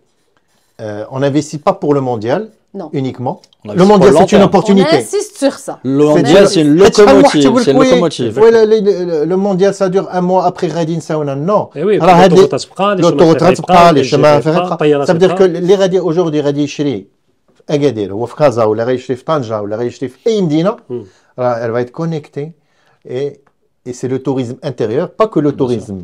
[SPEAKER 1] euh, on n'investit pas pour le mondial uniquement. Le mondial, c'est une
[SPEAKER 3] opportunité.
[SPEAKER 2] On insiste sur ça.
[SPEAKER 3] Le mondial, c'est une locomotive. C'est locomotive.
[SPEAKER 1] Oui, le, mondial, ça dure un mois après Radin Sauna. Non. Eh
[SPEAKER 4] l'autoroute Asprane, les chemins
[SPEAKER 1] Ça veut dire que les Radin, aujourd'hui, Radin Chiri, في اكادير هو في كازا ولا غيشري في طنجه ولا غيشري في اي مدينه راه غادي كونيكتي اي اي
[SPEAKER 2] سي
[SPEAKER 4] لو توريزم
[SPEAKER 2] انتيريور با كو
[SPEAKER 1] لو
[SPEAKER 2] توريزم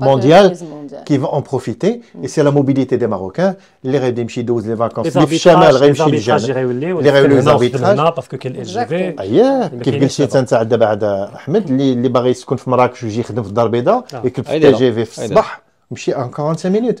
[SPEAKER 2] مونديال
[SPEAKER 1] كي فو اون بروفيتي اي سي لا موبيليتي دي ماروكان اللي غادي يمشي يدوز لي فاكونس في الشمال غادي يمشي
[SPEAKER 4] لي
[SPEAKER 1] اللي غادي يولي
[SPEAKER 4] زاربيتاج باسكو كاين الاس جي في
[SPEAKER 1] اييه كيف قلتي انت عندنا بعد احمد اللي اللي باغي يسكن في مراكش ويجي يخدم في الدار البيضاء يكلب في تي جي في الصباح يمشي ان 45 مينوت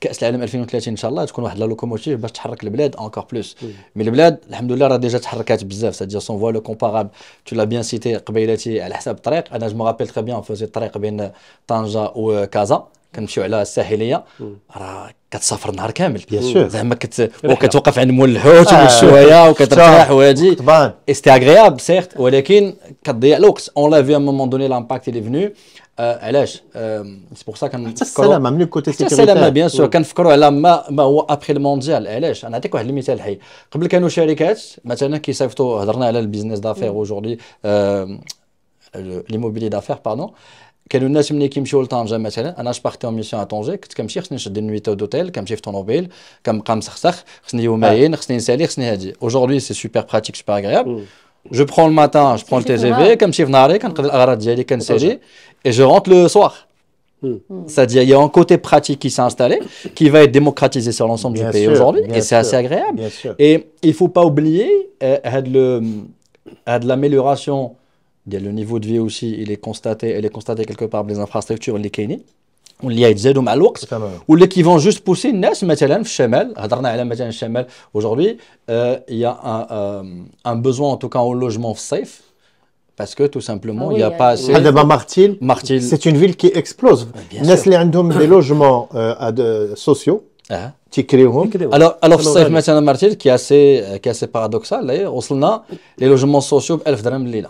[SPEAKER 3] كأس العالم 2030 إن شاء الله تكون واحد لا لوكوموتيف باش تحرك البلاد انكور بلوس. مي البلاد الحمد لله راه ديجا تحركات بزاف c'est-à-dire سون فوا لو كومبارابل تو لا بيان سيتي قبيلتي على حساب الطريق. أنا جو مو رابيل تري بيان فوزي الطريق بين طنجة وكازا كنمشيو على الساحلية. راه كتسافر نهار كامل. زعما كت وكتوقف عند مول الحوت
[SPEAKER 1] آه.
[SPEAKER 3] شوية وكترتاح وهادي. c'était agréable, certes, ولكن كتضيع الوقت. Vu à un moment donné, l'impact il est venu. آه، علاش؟ آه، c'est pour ça كنفكروا
[SPEAKER 1] السلامة من الكوتي
[SPEAKER 3] حتى السلامة
[SPEAKER 1] سيكوريتير
[SPEAKER 3] بيان سور كنفكروا على ما ما هو ابخي المونديال علاش؟ أنا نعطيك واحد المثال حي. قبل كانوا شركات مثلا كيصيفطوا هضرنا على البيزنس دافير اوجوردي ليموبيلي دافير باردون كانوا الناس ملي كيمشيو لطنجه مثلا انا جبارتي اون ميسيون ا طنجه كنت كنمشي خصني نشد نويت دوتيل كنمشي في طوموبيل كنبقى مسخسخ خصني يومين خصني نسالي خصني هادي اوجوردي سي سوبر براتيك سوبر اغريابل جو برون الماتان جو برون
[SPEAKER 2] كيف
[SPEAKER 3] تي جي
[SPEAKER 2] نهار.
[SPEAKER 3] في كنمشي في نهاري كنقضي الاغراض ديالي كنسالي اي جو رونت لو سوار C'est-à-dire, il y a un côté pratique qui s'est installé, qui va être démocratisé sur l'ensemble du
[SPEAKER 1] Bien
[SPEAKER 3] pays
[SPEAKER 1] sûr,
[SPEAKER 3] aujourd'hui,
[SPEAKER 1] bien
[SPEAKER 3] et c'est
[SPEAKER 1] sûr.
[SPEAKER 3] assez agréable.
[SPEAKER 1] Bien sûr.
[SPEAKER 3] Et il ne faut pas oublier euh, had le- had l'amélioration le niveau de vie aussi, il est constaté, elle est constatée quelque part par les infrastructures اللي كاينين واللي يتزادوا مع الوقت
[SPEAKER 1] تمام.
[SPEAKER 3] واللي qui vont juste pousser الناس مثلا في الشمال هضرنا على مثلا الشمال aujourd'hui euh, il y a un, euh, un besoin en tout cas en logement في الصيف parce que tout simplement
[SPEAKER 2] Ah
[SPEAKER 3] il n'y a
[SPEAKER 2] oui,
[SPEAKER 3] pas
[SPEAKER 2] euh,
[SPEAKER 3] assez
[SPEAKER 1] بحال دابا مارتيل
[SPEAKER 3] Martil
[SPEAKER 1] c'est une ville qui explose
[SPEAKER 3] bien
[SPEAKER 1] الناس
[SPEAKER 3] sûr.
[SPEAKER 1] اللي عندهم des logements euh, à de- sociaux
[SPEAKER 3] آه.
[SPEAKER 1] تيكريوهم
[SPEAKER 4] كده
[SPEAKER 3] Alors, alors
[SPEAKER 4] Alors,
[SPEAKER 3] الصيف
[SPEAKER 4] غالي.
[SPEAKER 3] مثلا مارتيل qui est assez qui est assez paradoxal d'ailleurs وصلنا les logements sociaux ب 1000 درهم الليله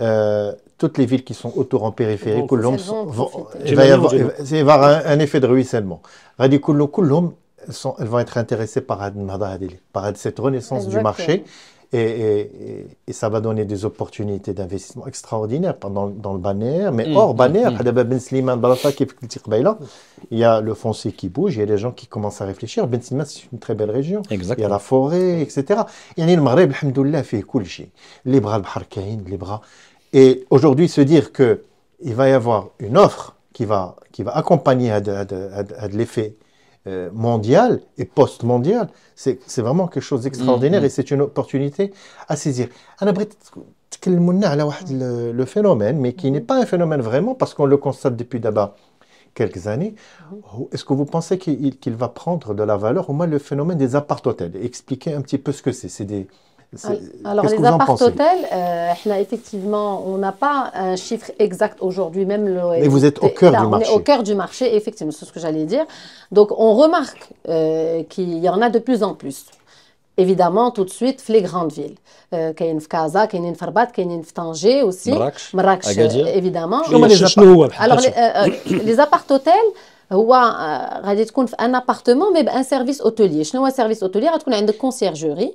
[SPEAKER 1] Euh, toutes les villes qui sont autour en périphérie,
[SPEAKER 2] Coulomb,
[SPEAKER 1] il va y avoir un, effet de ruissellement. Coulomb, elles vont être intéressées par, par cette renaissance du marché. Et, ça va donner des opportunités d'investissement extraordinaires dans, dans le banner. Mais hors banner, mmh. Ben il y a le foncier qui bouge, il y a des gens qui commencent à réfléchir. Ben c'est une très belle région. Il y a la forêt, etc. Il y a le Maghreb, alhamdoulilah, fait cool Les bras, le les bras. Et aujourd'hui, se dire qu'il va y avoir une offre qui va, qui va accompagner à de, l'effet euh, mondial et post-mondial, c'est vraiment quelque chose d'extraordinaire
[SPEAKER 3] mm-hmm.
[SPEAKER 1] et c'est une opportunité à saisir. Le phénomène, mais qui mm-hmm. n'est pas un phénomène vraiment parce qu'on le constate depuis d'abord quelques années, mm-hmm. est-ce que vous pensez qu'il qu va prendre de la valeur au moins le phénomène des appart-hôtels Expliquez un petit peu ce que c'est. C'est des, c'est-
[SPEAKER 2] Alors,
[SPEAKER 1] qu'est-ce
[SPEAKER 2] les
[SPEAKER 1] que vous en pensez
[SPEAKER 2] appart-hôtels, euh, احنا, effectivement, on n'a pas un chiffre exact aujourd'hui, même le.
[SPEAKER 1] Mais vous êtes au cœur
[SPEAKER 2] Là,
[SPEAKER 1] du
[SPEAKER 2] on
[SPEAKER 1] marché.
[SPEAKER 2] est au cœur du marché, effectivement, c'est ce que j'allais dire. Donc, on remarque euh, qu'il y en a de plus en plus. Évidemment, tout de suite, les grandes villes. Euh, كاين في كازا, كاينين في رباط, كاينين في طنجة aussi.
[SPEAKER 3] مراكش
[SPEAKER 2] Marrakech,
[SPEAKER 3] Agadir.
[SPEAKER 2] euh, évidemment.
[SPEAKER 1] شنو هما لي
[SPEAKER 4] شنو هو بحال
[SPEAKER 2] Alors, les,
[SPEAKER 4] شنو؟
[SPEAKER 2] euh, euh, les appart-hôtels, هو آه، غادي تكون في ان ابارتمون مي بان سيرفيس اوتيلي شنو هو سيرفيس اوتيلي غتكون عندك كونسيرجوري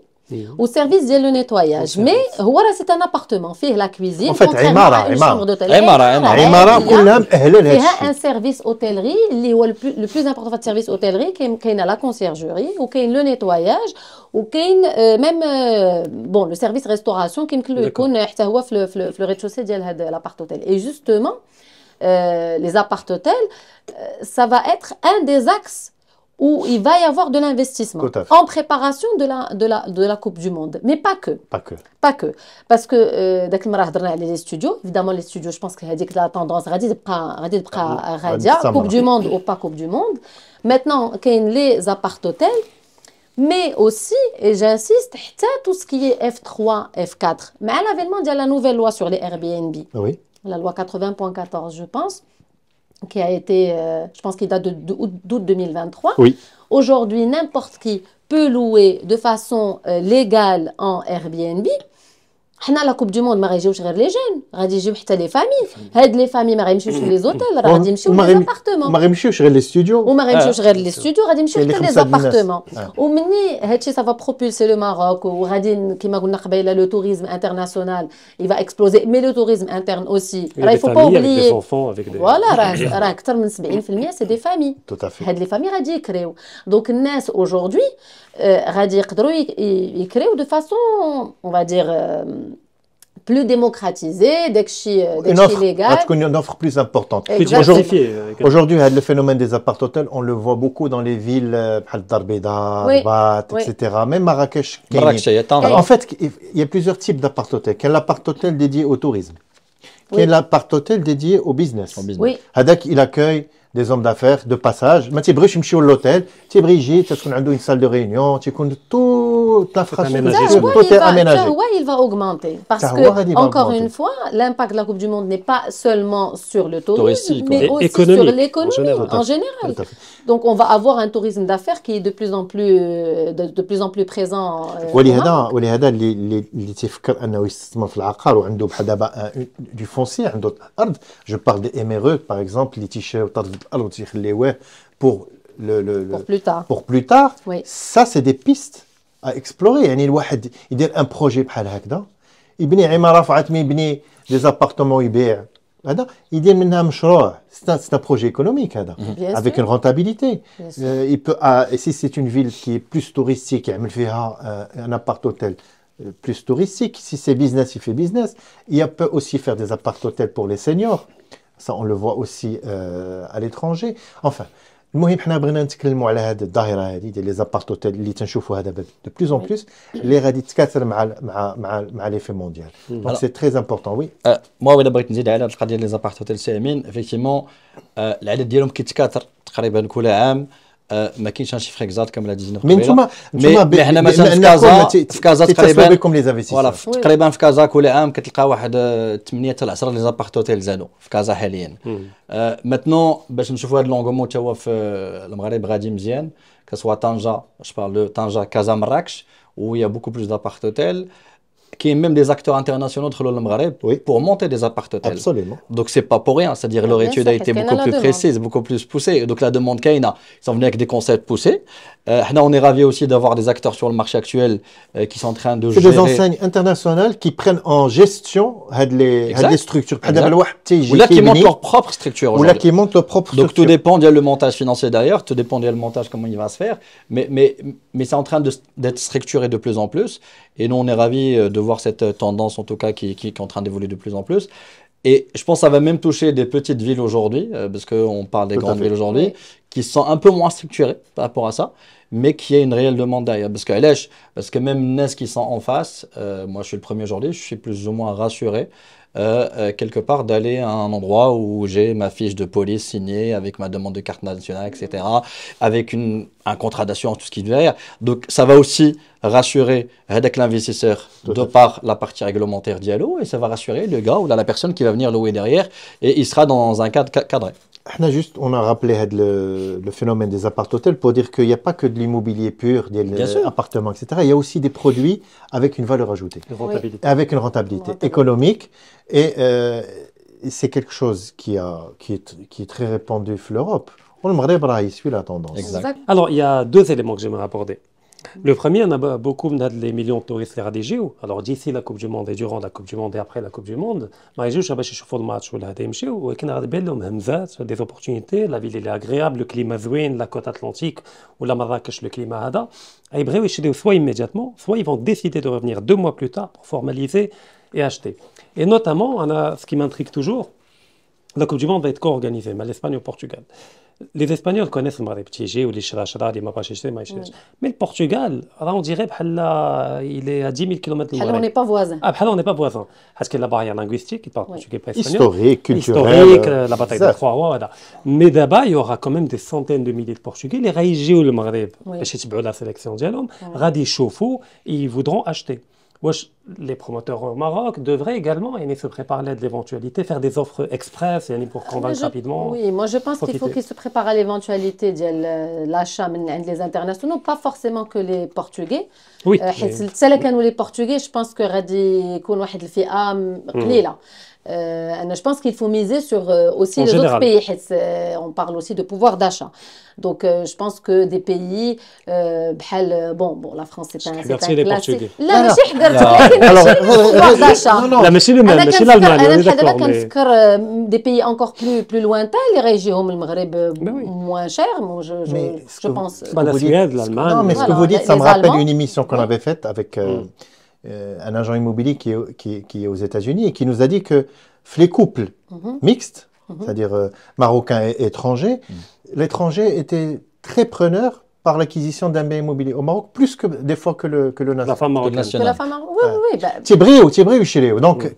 [SPEAKER 2] وسيرفيس ديال لو نيتواياج مي هو راه سي ان ابارتمون فيه لا كويزين
[SPEAKER 1] En fait, عمارة، عمارة.
[SPEAKER 3] عمارة، عمارة.
[SPEAKER 1] عمارة
[SPEAKER 2] عادية.
[SPEAKER 1] كلها مأهلة لهذا
[SPEAKER 2] فيها ان
[SPEAKER 1] الشيء.
[SPEAKER 2] سيرفيس اوتيلري اللي هو لو بلوز امبورطون في السيرفيس اوتيلري كاين كاينه لا كونسيرجوري وكاين لو نيتواياج وكاين ميم بون لو سيرفيس ريستوراسيون كيمكن له يكون حتى هو في في في لو ريتشوسي ديال هذا لابارت اوتيل اي جوستومون les appart hôtels ça va être un des axes où il va y avoir de l'investissement en préparation de la, de, la, de la Coupe du Monde. Mais pas que.
[SPEAKER 1] Pas que.
[SPEAKER 2] Pas que. Parce que, euh, les studios, évidemment, les studios, je pense que la tendance,
[SPEAKER 1] Radia,
[SPEAKER 2] Coupe du Monde ou pas Coupe du Monde. Maintenant, qu'il les appart-hôtels, mais aussi, et j'insiste, tout ce qui est F3, F4. Mais à l'avènement de la nouvelle loi sur les Airbnb,
[SPEAKER 1] oui.
[SPEAKER 2] la loi 80.14, je pense, qui a été, euh, je pense qu'il date de- de août- d'août 2023.
[SPEAKER 1] Oui.
[SPEAKER 2] Aujourd'hui, n'importe qui peut louer de façon euh, légale en Airbnb. حنا لا كوب دو موند ما غيجيوش غير لي جون غادي يجيو حتى لي فامي هاد لي فامي ما غيمشيوش لي زوتيل راه غادي يمشيو
[SPEAKER 1] وما
[SPEAKER 2] لي
[SPEAKER 1] غيم-
[SPEAKER 2] زابارتمون
[SPEAKER 1] ما غيمشيوش غير لي ستوديو
[SPEAKER 2] وما غيمشيوش غير لي ستوديو غادي يمشيو
[SPEAKER 1] كاين اللي
[SPEAKER 2] حتى لي
[SPEAKER 1] خمسة د الناس.
[SPEAKER 2] زابارتمون
[SPEAKER 1] آه.
[SPEAKER 2] ومني هادشي سافا بروبولسي لو ماروك وغادي كيما قلنا قبيله لو توريزم انترناسيونال يفا اكسبلوزي مي لو توريزم انترن اوسي راه يفو با اوبليي فوالا راه راه اكثر من 70% سي دي فامي
[SPEAKER 1] Tout à fait.
[SPEAKER 2] هاد لي فامي غادي يكريو دونك الناس اaujourd'hui غادي يقدروا يك- ي- يكريو دو فاسون اون va dire بلو ديموكراتيزي داكشي
[SPEAKER 1] Une
[SPEAKER 2] داكشي
[SPEAKER 1] offre,
[SPEAKER 2] ليغال
[SPEAKER 1] غتكون une offre plus importante.
[SPEAKER 2] Exactement.
[SPEAKER 1] Aujourd'hui, le phénomène des appart-hôtels, on le voit beaucoup dans les villes euh, بحال الدار البيضاء,
[SPEAKER 2] Oui.
[SPEAKER 1] Rabat,
[SPEAKER 2] Oui.
[SPEAKER 1] etc. Même Marrakech. كاينين.
[SPEAKER 3] مراكش هي طنجة
[SPEAKER 1] Alors, en fait, il y a plusieurs types d'appart-hôtels. Il y a l'appart-hôtel dédié au tourisme. Il y a
[SPEAKER 2] Oui.
[SPEAKER 1] l'appart-hôtel dédié au business.
[SPEAKER 3] Au business.
[SPEAKER 2] وي
[SPEAKER 1] هذاك il accueille des hommes d'affaires de passage ما تيبغيش يمشيو للوتيل تيبغي يجي تكون عنده une salle de réunion تيكون toute
[SPEAKER 4] aménagé.
[SPEAKER 2] Ça,
[SPEAKER 1] l'infrastructure
[SPEAKER 2] ouais,
[SPEAKER 1] tout
[SPEAKER 2] il
[SPEAKER 1] est
[SPEAKER 2] va,
[SPEAKER 1] aménagé
[SPEAKER 2] ça, ouais, il va augmenter. Parce
[SPEAKER 1] Ça,
[SPEAKER 2] que,
[SPEAKER 1] ouais, il va
[SPEAKER 2] encore
[SPEAKER 1] augmenter.
[SPEAKER 2] une fois, l'impact de la Coupe du Monde n'est pas seulement sur le tourisme,
[SPEAKER 3] Touristique,
[SPEAKER 2] mais
[SPEAKER 4] ouais.
[SPEAKER 2] aussi
[SPEAKER 4] Économique,
[SPEAKER 2] sur l'économie
[SPEAKER 4] en général.
[SPEAKER 2] en général.
[SPEAKER 1] Tout à fait.
[SPEAKER 2] Donc, on va avoir un tourisme d'affaires qui est de plus en plus, euh, de, de plus, en plus présent. euh, au
[SPEAKER 1] ولهذا
[SPEAKER 2] Maroc.
[SPEAKER 1] ولهذا اللي اللي اللي تيفكر انه يستثمر في العقار وعنده بحال دابا دو فونسي عنده الارض جو بارل دي اميرو باغ اكزومبل اللي تيشراو طرف الارض وتيخليوه بور le, le- le-
[SPEAKER 2] Pour plus tard.
[SPEAKER 1] pour plus tard,
[SPEAKER 2] Oui.
[SPEAKER 1] ça c'est des pistes à explorer. يعني الواحد يدير un projet بحال هكذا يبني عمارة فعات ما يبني des appartements يبيع هذا يدير منها مشروع c'est un, c'est un projet économique هذا
[SPEAKER 2] Bien
[SPEAKER 1] avec
[SPEAKER 2] sûr.
[SPEAKER 1] une rentabilité
[SPEAKER 2] Bien sûr.
[SPEAKER 1] Euh, il peut ah, et si c'est une ville qui est plus touristique يعمل فيها euh, un appart hôtel euh, plus touristique si c'est business il fait business il peut aussi faire des appart hôtels pour les seniors ça on le voit aussi euh, à l'étranger enfin المهم حنا بغينا نتكلموا على هذه الظاهره هذه ديال لي زابارت اوتيل اللي تنشوفوها دابا دو بلوز اون بلوس اللي غادي تكاثر مع ال- مع مع مع لي في مونديال دونك
[SPEAKER 3] Alors-
[SPEAKER 1] سي تري امبورطون وي
[SPEAKER 3] آه، moi ولا بغيت نزيد على هاد القضيه ديال لي زابارت هوتيل سي امين افيكتيمون آه، العدد ديالهم كيتكاثر تقريبا كل عام آه، ما كاينش ان شيفر اكزاكت كما
[SPEAKER 1] مي نتوما
[SPEAKER 3] مي مي حنا مثلا في كازا في كازا تقريبا
[SPEAKER 1] بكم لي
[SPEAKER 3] فوالا تقريبا في كازا كل عام كتلقى واحد 8 حتى ل 10 لي زابارت هوتيل زادوا في كازا حاليا. آه، ماتنون باش نشوفوا هذا لونغومون تا هو في المغرب غادي مزيان كسوا طنجة جو بارل طنجة كازا مراكش où il y a beaucoup qui est même des acteurs internationaux de
[SPEAKER 1] le
[SPEAKER 3] pour monter des appartements.
[SPEAKER 1] Absolument.
[SPEAKER 3] Donc c'est pas pour rien, c'est-à-dire leur étude a été beaucoup plus
[SPEAKER 2] demande.
[SPEAKER 3] précise, beaucoup plus poussée. Donc la demande Kaina, ils sont venus avec des concepts poussés. Euh, on est ravis aussi d'avoir des acteurs sur le marché actuel euh, qui sont en train de gérer.
[SPEAKER 1] C'est des enseignes internationales qui prennent en gestion les, les structures.
[SPEAKER 3] Ou là qui montent leur propre structure.
[SPEAKER 1] Ou
[SPEAKER 3] là
[SPEAKER 1] qui montent leur propre structure.
[SPEAKER 3] Donc tout dépend, il y a le montage financier d'ailleurs, tout dépend, il y a le montage, comment il va se faire. Mais, mais, mais c'est en train d'être structuré de plus en plus. Et nous, on est ravis euh, de voir cette euh, tendance en tout cas qui, qui, qui est en train d'évoluer de plus en plus. Et je pense que ça va même toucher des petites villes aujourd'hui, euh, parce qu'on parle des
[SPEAKER 1] Tout
[SPEAKER 3] grandes villes aujourd'hui. Qui sont un peu moins structurées par rapport à ça, mais qui a une réelle demande derrière. Parce que Alèche, parce que même NES qui sont en face, euh, moi je suis le premier aujourd'hui, je suis plus ou moins rassuré euh, euh, quelque part d'aller à un endroit où j'ai ma fiche de police signée avec ma demande de carte nationale, etc., avec une, un contrat d'assurance, tout ce qui devait. Donc ça va aussi rassurer avec l'investisseur de par la partie réglementaire Diallo et ça va rassurer le gars ou la, personne qui va venir louer derrière et il sera dans un cadre ca- on
[SPEAKER 1] a juste, on a rappelé le, phénomène des appart-hôtels pour dire qu'il n'y a pas que de l'immobilier pur, des appartements, etc. Il y a aussi des produits avec une valeur ajoutée.
[SPEAKER 4] Une oui.
[SPEAKER 1] Avec une rentabilité, économique. Et euh, c'est quelque chose qui, a, qui, est, qui est très répandu sur l'Europe. On le Maroc, il suit la tendance.
[SPEAKER 3] Exact.
[SPEAKER 4] Alors, il y a deux éléments que j'aimerais aborder. Le premier, on a be- beaucoup de les millions de touristes les radégéo. Alors, d'ici la Coupe du Monde et durant la Coupe du Monde et après la Coupe du Monde, ما يجوش باش يشوفوا الماتش ولا هذا يمشيو ولكن غادي يبان لهم همزات des opportunités, la ville elle est agréable, le climat زوين, la côte atlantique ولا مراكش le climat هذا. يبغيو يشريو soit immédiatement, soit ils vont décider de revenir deux mois plus tard pour formaliser et acheter. Et notamment, on a, ce qui m'intrigue toujours, la Coupe du Monde va être co-organisée, mais l'Espagne au Portugal. Les Espagnols connaissent le Maghreb Tiégé ou les Chirachara, les Mapachiché, Maïchèche. Mais le Portugal, là, on dirait بحال là, il est à 10 000 km de
[SPEAKER 2] بحال on n'est
[SPEAKER 4] Maghreb.
[SPEAKER 2] pas voisins.
[SPEAKER 4] Ah, بحال on n'est pas voisins. Parce qu'il y a la barrière linguistique, il parle
[SPEAKER 2] Oui.
[SPEAKER 4] portugais pas espagnol.
[SPEAKER 1] Historique, culturel.
[SPEAKER 4] Historique,
[SPEAKER 1] euh,
[SPEAKER 4] euh, la bataille de
[SPEAKER 1] بزاف.
[SPEAKER 4] Trois-Rois, voilà. Mais d'abord, il y aura quand même des centaines de milliers de Portugais. Les رايجيو المغرب
[SPEAKER 2] Oui.
[SPEAKER 4] باش يتبعوا la sélection ديالهم غادي يشوفوا et ils voudront acheter. Les promoteurs au Maroc devraient également et se préparer à l'éventualité, faire des offres express et pour convaincre
[SPEAKER 2] je,
[SPEAKER 4] rapidement.
[SPEAKER 2] Oui, moi je pense qu'il faut qu'ils se préparent à l'éventualité de l'achat des internationaux, pas forcément que les Portugais.
[SPEAKER 4] Oui.
[SPEAKER 2] Euh,
[SPEAKER 4] mais...
[SPEAKER 2] les Portugais, je pense que Radi Koun Wahid al-Fi'a, hmm. يكون واحد الفئه م- قليله آه، انا جو بونس qu'il faut miser sur euh, aussi
[SPEAKER 4] En
[SPEAKER 2] les autres
[SPEAKER 4] général.
[SPEAKER 2] pays حيت euh, on parle aussi de pouvoir d'achat donc euh, je pense que des pays euh, بحال bon bon la France c'est un c'est
[SPEAKER 4] حقرتي
[SPEAKER 2] un
[SPEAKER 4] لي
[SPEAKER 2] classique
[SPEAKER 4] بورتوغي.
[SPEAKER 2] لا ماشي حقرت
[SPEAKER 3] لا.
[SPEAKER 2] ولكن
[SPEAKER 1] Alors,
[SPEAKER 2] ماشي pouvoir d'achat
[SPEAKER 1] non, non,
[SPEAKER 4] لا ماشي le même,
[SPEAKER 2] انا
[SPEAKER 4] ماشي
[SPEAKER 2] كنفكر
[SPEAKER 4] l'Allemagne, on
[SPEAKER 2] انا
[SPEAKER 4] est
[SPEAKER 2] بحال دابا
[SPEAKER 4] d'accord. mais-
[SPEAKER 2] كنفكر آه، دي بيي انكور بلو بلو لوانتان اللي غيجيهم المغرب
[SPEAKER 4] Ben oui.
[SPEAKER 2] موان شير moi je je
[SPEAKER 1] Mais ce
[SPEAKER 2] je
[SPEAKER 1] que-
[SPEAKER 2] pense
[SPEAKER 1] ce
[SPEAKER 4] Bah,
[SPEAKER 1] que
[SPEAKER 4] la
[SPEAKER 1] vous dites-
[SPEAKER 4] Suède,
[SPEAKER 1] ce que-
[SPEAKER 4] l'Allemagne.
[SPEAKER 1] Non, mais ce que
[SPEAKER 2] Voilà,
[SPEAKER 1] vous dites,
[SPEAKER 2] les-
[SPEAKER 1] ça me
[SPEAKER 2] les
[SPEAKER 1] rappelle
[SPEAKER 2] Allemands.
[SPEAKER 1] une émission qu'on
[SPEAKER 2] Oui.
[SPEAKER 1] avait faite avec Euh, un agent immobilier qui est, aux États-Unis et qui nous a dit que les couples
[SPEAKER 2] mhm.
[SPEAKER 1] mixtes, mhm. c'est-à-dire euh, marocains et étrangers, mhm. l'étranger était très preneur par l'acquisition d'un bien immobilier au Maroc, plus que des fois que le, national.
[SPEAKER 4] La femme marocaine.
[SPEAKER 2] Que la femme marocaine. Oui, oui, oui. Bah...
[SPEAKER 1] Donc,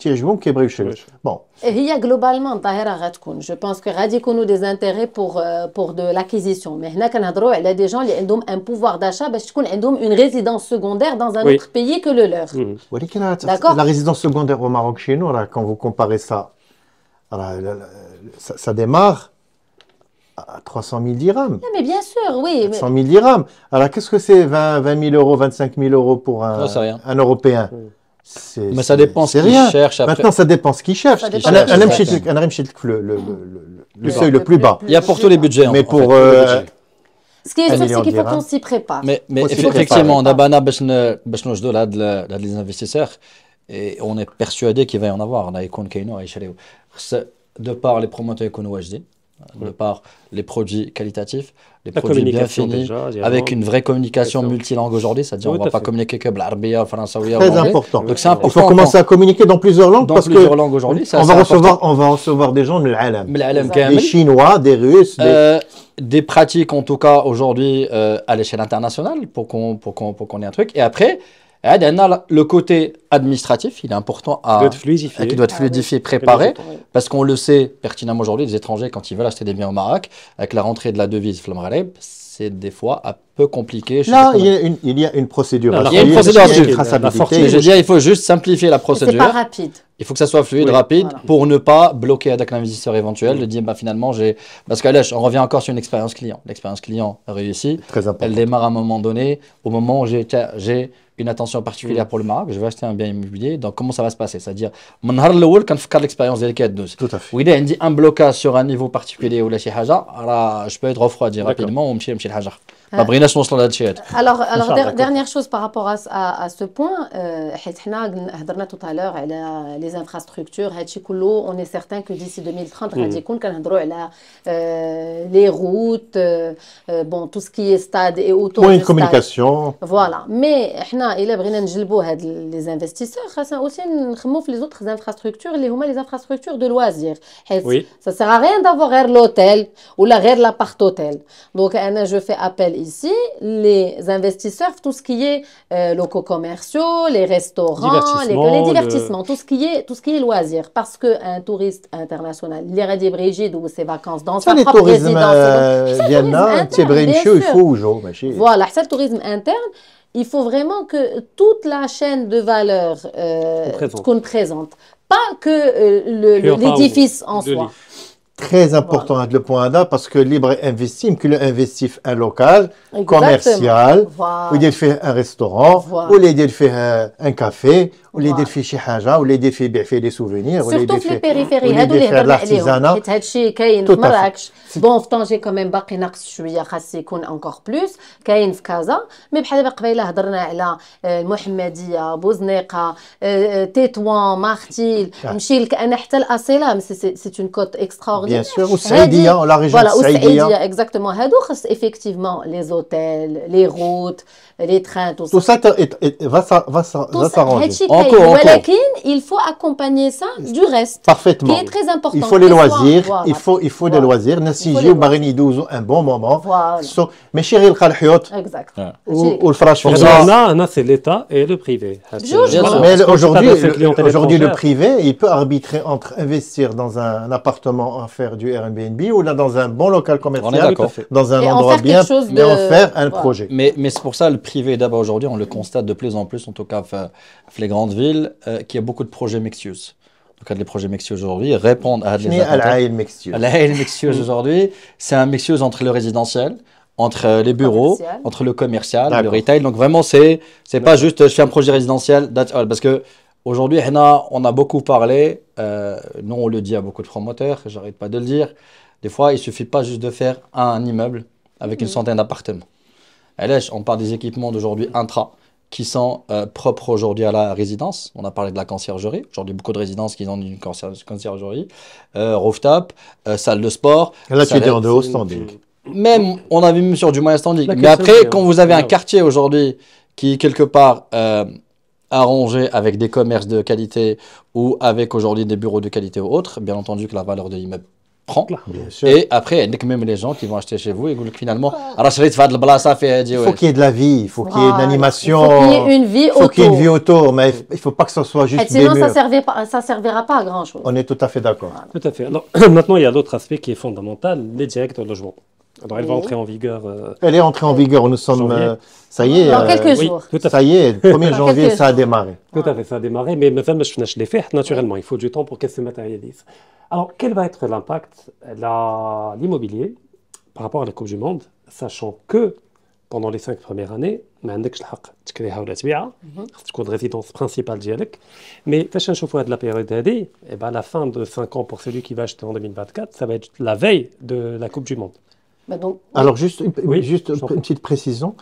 [SPEAKER 1] تيبغيو يشريو دونك كاينه هاد الظاهره هادي ملي تيجيو تيعجبهم كيبغيو يشريو بون
[SPEAKER 2] هي جلوبالمون الظاهره غتكون جو بونس كو غادي يكونوا دي زانتيغي بور بور دو لاكيزيسيون مي هنا كنهضروا على دي جون اللي عندهم ان بوفوار داشا باش تكون عندهم اون ريزيدونس سيكوندير دون ان
[SPEAKER 4] Oui.
[SPEAKER 2] اوتر بيي كو لو لور
[SPEAKER 4] Mhm.
[SPEAKER 1] ولكن راه
[SPEAKER 2] D'accord.
[SPEAKER 1] la résidence secondaire au Maroc chez nous راه quand vous comparez ça راه لا- لا- ça, ça démarre à 300 000 dirhams
[SPEAKER 2] mais bien sûr oui mais
[SPEAKER 1] 100 000 dirhams alors qu'est-ce que c'est 20, 20 000 euros 25 000 euros pour un,
[SPEAKER 3] Non, c'est rien.
[SPEAKER 1] un Européen
[SPEAKER 4] Mm.
[SPEAKER 3] Mais ça dépend ce qu'ils cherchent.
[SPEAKER 1] Maintenant, ça dépend ce qu'ils cherchent. Anarim Shilk, le seuil le plus bas.
[SPEAKER 3] Il y a pour tous les budgets.
[SPEAKER 1] Mais pour. Euh,
[SPEAKER 2] ce qui est sûr, c'est qu'il faut qu'on s'y prépare.
[SPEAKER 3] Mais, mais effectivement, d'abana, les investisseurs, et on est persuadé qu'il va y en avoir. On a Icon Kaino, De par les promoteurs Icon Wajdi, de par les produits qualitatifs, les produits bien finis, avec une vraie communication multilingue aujourd'hui, c'est-à-dire oui,
[SPEAKER 4] on
[SPEAKER 3] ne va pas communiquer que blarbia, français,
[SPEAKER 1] Très important.
[SPEAKER 3] Donc c'est important.
[SPEAKER 1] Il faut commencer à communiquer dans plusieurs langues parce
[SPEAKER 3] plusieurs que
[SPEAKER 1] on va recevoir, des gens de l'alam,
[SPEAKER 2] des
[SPEAKER 1] Chinois, des Russes,
[SPEAKER 3] euh, des... Pratiques en tout cas aujourd'hui euh, à l'échelle internationale pour qu'on ait un truc. Et après, le côté administratif il est important à
[SPEAKER 4] doit être fluidifié.
[SPEAKER 3] qui doit être fluidifié préparé parce qu'on le sait pertinemment aujourd'hui les étrangers quand ils veulent acheter des biens au Maroc avec la rentrée de la devise Flam Maghreb, c'est des fois un peu compliqué
[SPEAKER 1] Là, il y, a une, il y a une procédure.
[SPEAKER 4] Non, il y a une
[SPEAKER 3] procédure à
[SPEAKER 1] il y a
[SPEAKER 3] suivre.
[SPEAKER 1] une traçabilité.
[SPEAKER 3] Je veux dire il faut juste simplifier la
[SPEAKER 2] C'est pas
[SPEAKER 3] procédure
[SPEAKER 2] rapide.
[SPEAKER 3] il faut que ça soit fluide,
[SPEAKER 4] Oui.
[SPEAKER 3] rapide,
[SPEAKER 2] Voilà.
[SPEAKER 3] pour ne pas bloquer avec l'investisseur éventuel, de dire bah, finalement j'ai. Parce qu'à on revient encore sur une expérience client. L'expérience client réussie,
[SPEAKER 1] Très important.
[SPEAKER 3] elle démarre à un moment donné, au moment où j'ai une attention particulière mm. pour le Maroc, je vais acheter un bien immobilier. Donc, comment ça va se passer? C'est-à-dire, mon har l'awol kan fkar l'expérience de l'Ekadnouz.
[SPEAKER 1] Tout à fait.
[SPEAKER 3] Oui, il dit un blocage sur un niveau particulier ou la haja, je peux être refroidi rapidement ou m'chi m'chi haja. Bah, Sabrina, je pense qu'on l'a.
[SPEAKER 2] Alors, dernière chose par rapport à, à, à ce point, euh, tout à l'heure les infrastructures, on est certain que d'ici 2030, hmm. euh, les routes, euh, euh, bon, tout ce qui est stade et autour
[SPEAKER 1] Point de communication.
[SPEAKER 2] Voilà. Mais les investisseurs, aussi les autres infrastructures, les infrastructures de loisirs.
[SPEAKER 4] Oui.
[SPEAKER 2] Ça ne sert à rien d'avoir l'hôtel ou la l'appart-hôtel. Donc, je fais appel ici, les investisseurs, tout ce qui est euh, locaux commerciaux, les restaurants, les, divertissements, tout, ce qui est, tout ce qui est loisirs. Parce qu'un touriste international, il irait des ou ses vacances dans sa propre résidence.
[SPEAKER 1] Euh,
[SPEAKER 2] le
[SPEAKER 1] tourisme
[SPEAKER 2] interne,
[SPEAKER 1] il faut
[SPEAKER 2] Voilà, c'est le tourisme interne. Il faut vraiment que toute la chaîne de valeur euh, qu'on présente. Pas que euh, l'édifice en soi.
[SPEAKER 1] Très important à le point là parce que libre investit, que le investit un local
[SPEAKER 2] Exactement.
[SPEAKER 1] commercial
[SPEAKER 2] Voilà.
[SPEAKER 1] ou il fait un restaurant
[SPEAKER 2] Voilà.
[SPEAKER 1] ou il fait un café ولا
[SPEAKER 2] يدير
[SPEAKER 1] فيه شي حاجة ولا يدير فيه يبيع فيه
[SPEAKER 2] لي
[SPEAKER 1] سوفينير
[SPEAKER 2] ولا يدير
[SPEAKER 1] فيه
[SPEAKER 2] بيريفيري هادو اللي هضرنا عليهم حيت الشيء كاين في مراكش بون في طنجي كومين باقي ناقص شوية خاص يكون انكور بلوس كاين في كازا مي بحال دابا قبيله هضرنا على المحمديه بوزنيقه تيتوان مارتيل نمشي لك أنا حتى الاصيله سي اون كوت اكستراوردينير
[SPEAKER 1] بيان سور والسعيديه
[SPEAKER 2] ولا
[SPEAKER 1] ريجون
[SPEAKER 2] السعيديه
[SPEAKER 1] فوالا
[SPEAKER 2] والسعيديه اكزاكتومون هادو خاص ايفيكتيفمون لي زوتيل لي غوت les trains, tout,
[SPEAKER 1] tout ça. Ça va, va, va s'arranger.
[SPEAKER 3] Encore,
[SPEAKER 2] encore. il faut accompagner ça du reste.
[SPEAKER 1] Parfaitement.
[SPEAKER 2] Qui est très important.
[SPEAKER 1] Il faut les loisirs.
[SPEAKER 2] Voilà.
[SPEAKER 1] Il faut, il faut
[SPEAKER 2] voilà. des loisirs.
[SPEAKER 1] Nassiji
[SPEAKER 2] ou
[SPEAKER 1] Marini 12, un bon moment.
[SPEAKER 2] Voilà.
[SPEAKER 1] Mais chéri le Khalhiot.
[SPEAKER 2] Exact.
[SPEAKER 3] Ou,
[SPEAKER 4] ou
[SPEAKER 1] le
[SPEAKER 3] Frachon.
[SPEAKER 4] Là, là c'est l'État et le privé.
[SPEAKER 1] Mais aujourd'hui, aujourd'hui le privé, il peut arbitrer entre investir dans un appartement, en faire du Airbnb ou là dans un bon local commercial, dans un endroit bien, mais en faire un projet.
[SPEAKER 3] Mais c'est pour ça le privé privés, d'abord aujourd'hui, on le constate de plus en plus, en tout cas les grandes villes, euh, qu'il y a beaucoup de projets mixtious. Donc, les projets mixtious aujourd'hui répondent à des mixtious. mixtious aujourd'hui, c'est un mixtious entre le résidentiel, entre euh, les bureaux, entre le commercial, le retail. Donc vraiment, c'est c'est pas juste je fais un projet résidentiel. Parce que aujourd'hui, on a beaucoup parlé, euh, nous on le dit à beaucoup de promoteurs, j'arrête pas de le dire. Des fois, il suffit pas juste de faire un immeuble avec une mm. centaine d'appartements. Allez, on parle des équipements d'aujourd'hui intra qui sont euh, propres aujourd'hui à la résidence. On a parlé de la conciergerie. Aujourd'hui, beaucoup de résidences qui ont une concierge- conciergerie, euh, rooftop, euh, salle de sport.
[SPEAKER 1] Là, tu es en de haut standing.
[SPEAKER 3] Même, on a vu même sur du moyen standing.
[SPEAKER 4] La
[SPEAKER 3] Mais après, quand vous avez un quartier aujourd'hui qui est quelque part euh, arrangé avec des commerces de qualité ou avec aujourd'hui des bureaux de qualité ou autres, bien entendu que la valeur de l'immeuble Et après, il y a même les gens qui vont acheter chez vous et finalement.
[SPEAKER 1] Il faut qu'il y ait de la vie, il faut qu'il y ait une animation,
[SPEAKER 2] Il faut qu'il y ait une vie
[SPEAKER 1] il faut qu'il y ait une
[SPEAKER 2] autour.
[SPEAKER 1] vie autour, mais il ne faut pas que ce soit
[SPEAKER 2] Et
[SPEAKER 1] juste des
[SPEAKER 2] sinon, ça
[SPEAKER 1] murs.
[SPEAKER 2] servira pas, ça servira pas à grand chose.
[SPEAKER 1] On est tout à fait d'accord.
[SPEAKER 4] Tout à fait. Alors, maintenant, il y a l'autre aspect qui est fondamental, les directs de logement. Alors, elle va
[SPEAKER 2] Oui.
[SPEAKER 4] entrer en vigueur. euh,
[SPEAKER 1] Elle est entrée en vigueur, nous sommes,
[SPEAKER 4] Janvier.
[SPEAKER 1] euh, ça y est,
[SPEAKER 2] Dans
[SPEAKER 1] euh,
[SPEAKER 2] quelques
[SPEAKER 4] oui,
[SPEAKER 2] jours.
[SPEAKER 4] tout à fait.
[SPEAKER 1] ça y est, le 1er
[SPEAKER 2] Dans
[SPEAKER 1] janvier,
[SPEAKER 2] quelques
[SPEAKER 1] ça a
[SPEAKER 2] jours.
[SPEAKER 1] démarré.
[SPEAKER 4] Tout à fait, ça a démarré, mais mais enfin, je finis les faits, naturellement, il faut du temps pour qu'elle se matérialise. Alors, quel va être l'impact de l'immobilier par rapport à la Coupe du Monde, sachant que pendant les 5 premières années ما عندكش الحق تكريها ولا تبيعها خاص تكون résidence principale ديالك مي فاش نشوفوا هاد لا بيريود هادي et ben à la fin de 5 ans pour celui qui va acheter en 2024 ça va être la veille de la Coupe du monde
[SPEAKER 1] alors juste, une petite précision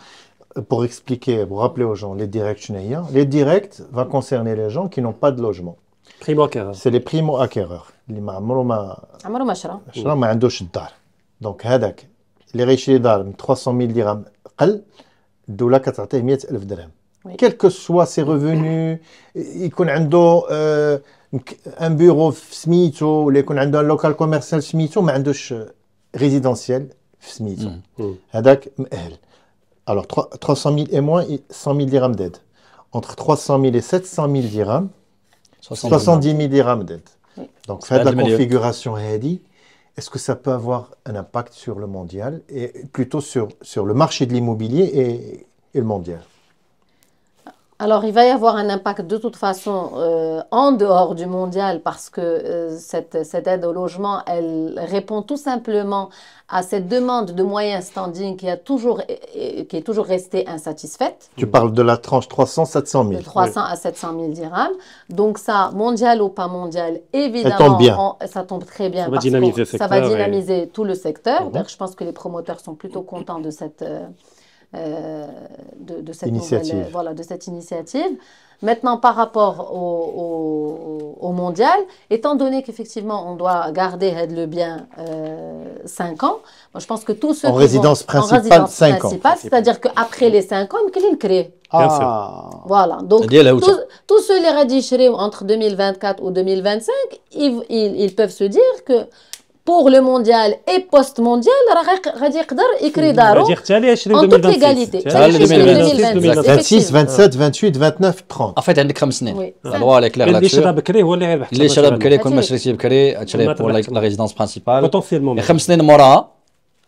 [SPEAKER 1] euh, pour expliquer, pour rappeler aux gens, les directs Les directs va concerner les gens qui n'ont pas de logement.
[SPEAKER 4] Primo-acquéreurs.
[SPEAKER 1] C'est les primo-acquéreurs. Donc, les riches d'Ar, 300 000 dirhams, doula
[SPEAKER 2] dirhams.
[SPEAKER 1] Quels que soient ses revenus, il a euh, un bureau smito, il a un local commercial smito, mais un euh, résidentiel, سميتو ما عندوش ريزيدونسيال في سميتو.
[SPEAKER 4] مم.
[SPEAKER 1] هذاك مأهل. Alors 300 000 et moins, 100 000 dirhams d'aide. Entre 300 000 et 700 000 dirhams, 70 000 dirhams d'aide.
[SPEAKER 2] Oui.
[SPEAKER 1] Donc, faire de la
[SPEAKER 3] le milieu.
[SPEAKER 1] configuration Hadi, est-ce que ça peut avoir un impact sur le mondial et plutôt sur, sur le marché de l'immobilier et, et le mondial
[SPEAKER 2] Alors, il va y avoir un impact de toute façon euh, en dehors du mondial parce que euh, cette, cette aide au logement, elle répond tout simplement à cette demande de moyens standing qui, a toujours, qui est toujours restée insatisfaite,
[SPEAKER 1] Tu parles de la tranche 300-700
[SPEAKER 2] de
[SPEAKER 1] 000.
[SPEAKER 2] 300 à 700 000 dirhams. Donc ça, mondial ou pas mondial, évidemment,
[SPEAKER 1] tombe bien.
[SPEAKER 2] on- ça tombe très bien
[SPEAKER 4] Ça va
[SPEAKER 2] parce
[SPEAKER 4] dynamiser
[SPEAKER 2] ça va
[SPEAKER 4] et-
[SPEAKER 2] dynamiser tout le secteur.
[SPEAKER 1] Mhm.
[SPEAKER 2] Je pense que les promoteurs sont plutôt contents de cette, euh, euh, de, cette
[SPEAKER 1] initiative.
[SPEAKER 2] Euh, voilà, de cette initiative. Maintenant, par rapport au, au, mondial, étant donné qu'effectivement, on doit garder le bien euh, 5 ans, moi, je pense que tous ceux
[SPEAKER 1] en
[SPEAKER 2] qui
[SPEAKER 1] résidence
[SPEAKER 2] vont,
[SPEAKER 1] principale,
[SPEAKER 2] en résidence principale, c'est-à-dire qu'après les 5 ans, qu'il le
[SPEAKER 4] crée.
[SPEAKER 1] Ah.
[SPEAKER 2] Voilà. Donc, tous, ceux les radichéris entre 2024 ou 2025, ils, ils, ils peuvent se dire que pour le mondial et post-mondial, راه غادي يقدر يكري دارو
[SPEAKER 4] غادي يختالي يشري
[SPEAKER 2] en toute
[SPEAKER 4] 2026
[SPEAKER 2] légalité.
[SPEAKER 4] تالي
[SPEAKER 2] Ça,
[SPEAKER 3] يشري
[SPEAKER 2] يشري
[SPEAKER 3] 2026.
[SPEAKER 1] 26,
[SPEAKER 2] effectivement.
[SPEAKER 1] 27, 28, 29, 30.
[SPEAKER 3] En fait, عندك خمس سنين.
[SPEAKER 2] Oui.
[SPEAKER 3] La loi elle est claire
[SPEAKER 4] اللي شرا
[SPEAKER 3] là-dessus.
[SPEAKER 4] بكري هو اللي غيربح
[SPEAKER 3] اللي شرا بكري كل ما
[SPEAKER 2] هادشي.
[SPEAKER 3] شريتي بكري تشري
[SPEAKER 4] ما
[SPEAKER 3] بور لا
[SPEAKER 4] تربحش.
[SPEAKER 3] ريزيدونس برانسيبال
[SPEAKER 4] بوتونسيلمون
[SPEAKER 3] خمس سنين موراها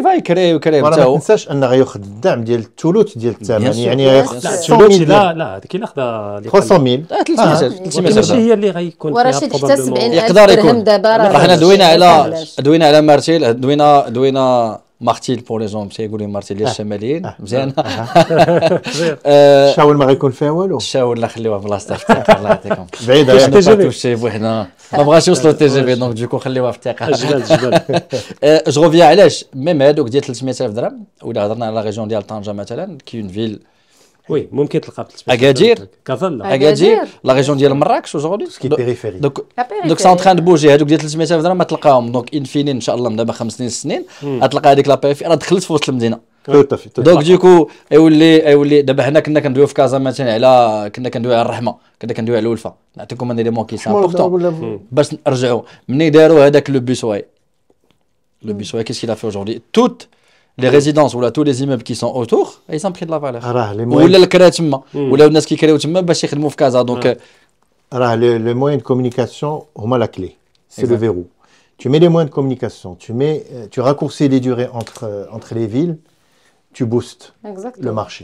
[SPEAKER 3] كيف يكري ويكري
[SPEAKER 1] ما تنساش ان غيأخذ الدعم ديال الثلث ديال الثمن يعني غيأخذ
[SPEAKER 2] 300
[SPEAKER 4] لا لا هذيك اللي خدا
[SPEAKER 1] 300
[SPEAKER 3] 300
[SPEAKER 4] ماشي هي اللي غيكون
[SPEAKER 2] ورشيد حتى 70
[SPEAKER 3] يقدر يكون.
[SPEAKER 2] دابا راه
[SPEAKER 3] حنا دوينا على دوينا على مارتيل دوينا دوينا مارتيل بور لي جون مشي يقولوا مارتيل ديال الشماليين مزيان
[SPEAKER 1] الشاول ما غيكون فيها والو
[SPEAKER 3] الشاور لا خليوها في بلاصتها في الثقه الله يعطيكم
[SPEAKER 1] بعيده يعني
[SPEAKER 4] تجربة.
[SPEAKER 3] نبارطو شي بوحدنا ما بغاش يوصلوا تي جي بي دونك دوكو خليوها في الثقه
[SPEAKER 4] الجبال الجبال
[SPEAKER 3] جو ريفيان علاش ميم هادوك ديال 300000 درهم ولا هضرنا على ريجون ديال طنجه مثلا كي اون فيل
[SPEAKER 4] وي ممكن تلقى في
[SPEAKER 3] أكادير.
[SPEAKER 4] كازا
[SPEAKER 3] اكادير لا ريجون ديال مراكش اوجوردي
[SPEAKER 1] سكي بيريفيري
[SPEAKER 3] دوك. دوك سان تران بوجي هذوك ديال 300000 درهم ما تلقاهم دونك ان فيني ان شاء الله من دابا خمس سنين سنين غتلقى هذيك لابيفي راه دخلت في وسط
[SPEAKER 1] المدينة
[SPEAKER 3] دونك ديكو يولي يولي دابا حنا كنا كندويو في كازا مثلا على كنا كندويو على الرحمه كنا كندويو على الولفه نعطيكم لي مون كي سان امبورطون باش نرجعوا مني داروا هذاك لو بوسواي لو بوسواي كيس كيل ا في اجوردي توت لي ريزيدونس ولا تو لي زيموبل كي سون اوتور اي سون بري دو لا فالور
[SPEAKER 1] راه لي
[SPEAKER 3] ولا
[SPEAKER 1] موين
[SPEAKER 3] الكرا تما ولا الناس كيكريو تما باش يخدموا في كازا دونك
[SPEAKER 1] راه لي موين دو كومونيكاسيون هما لا كلي سي لو
[SPEAKER 3] Exact.
[SPEAKER 1] verrou tu mets les moyens de communication tu mets euh, tu raccourcis les durées entre euh, entre les villes tu boostes
[SPEAKER 2] Exactement.
[SPEAKER 1] le marché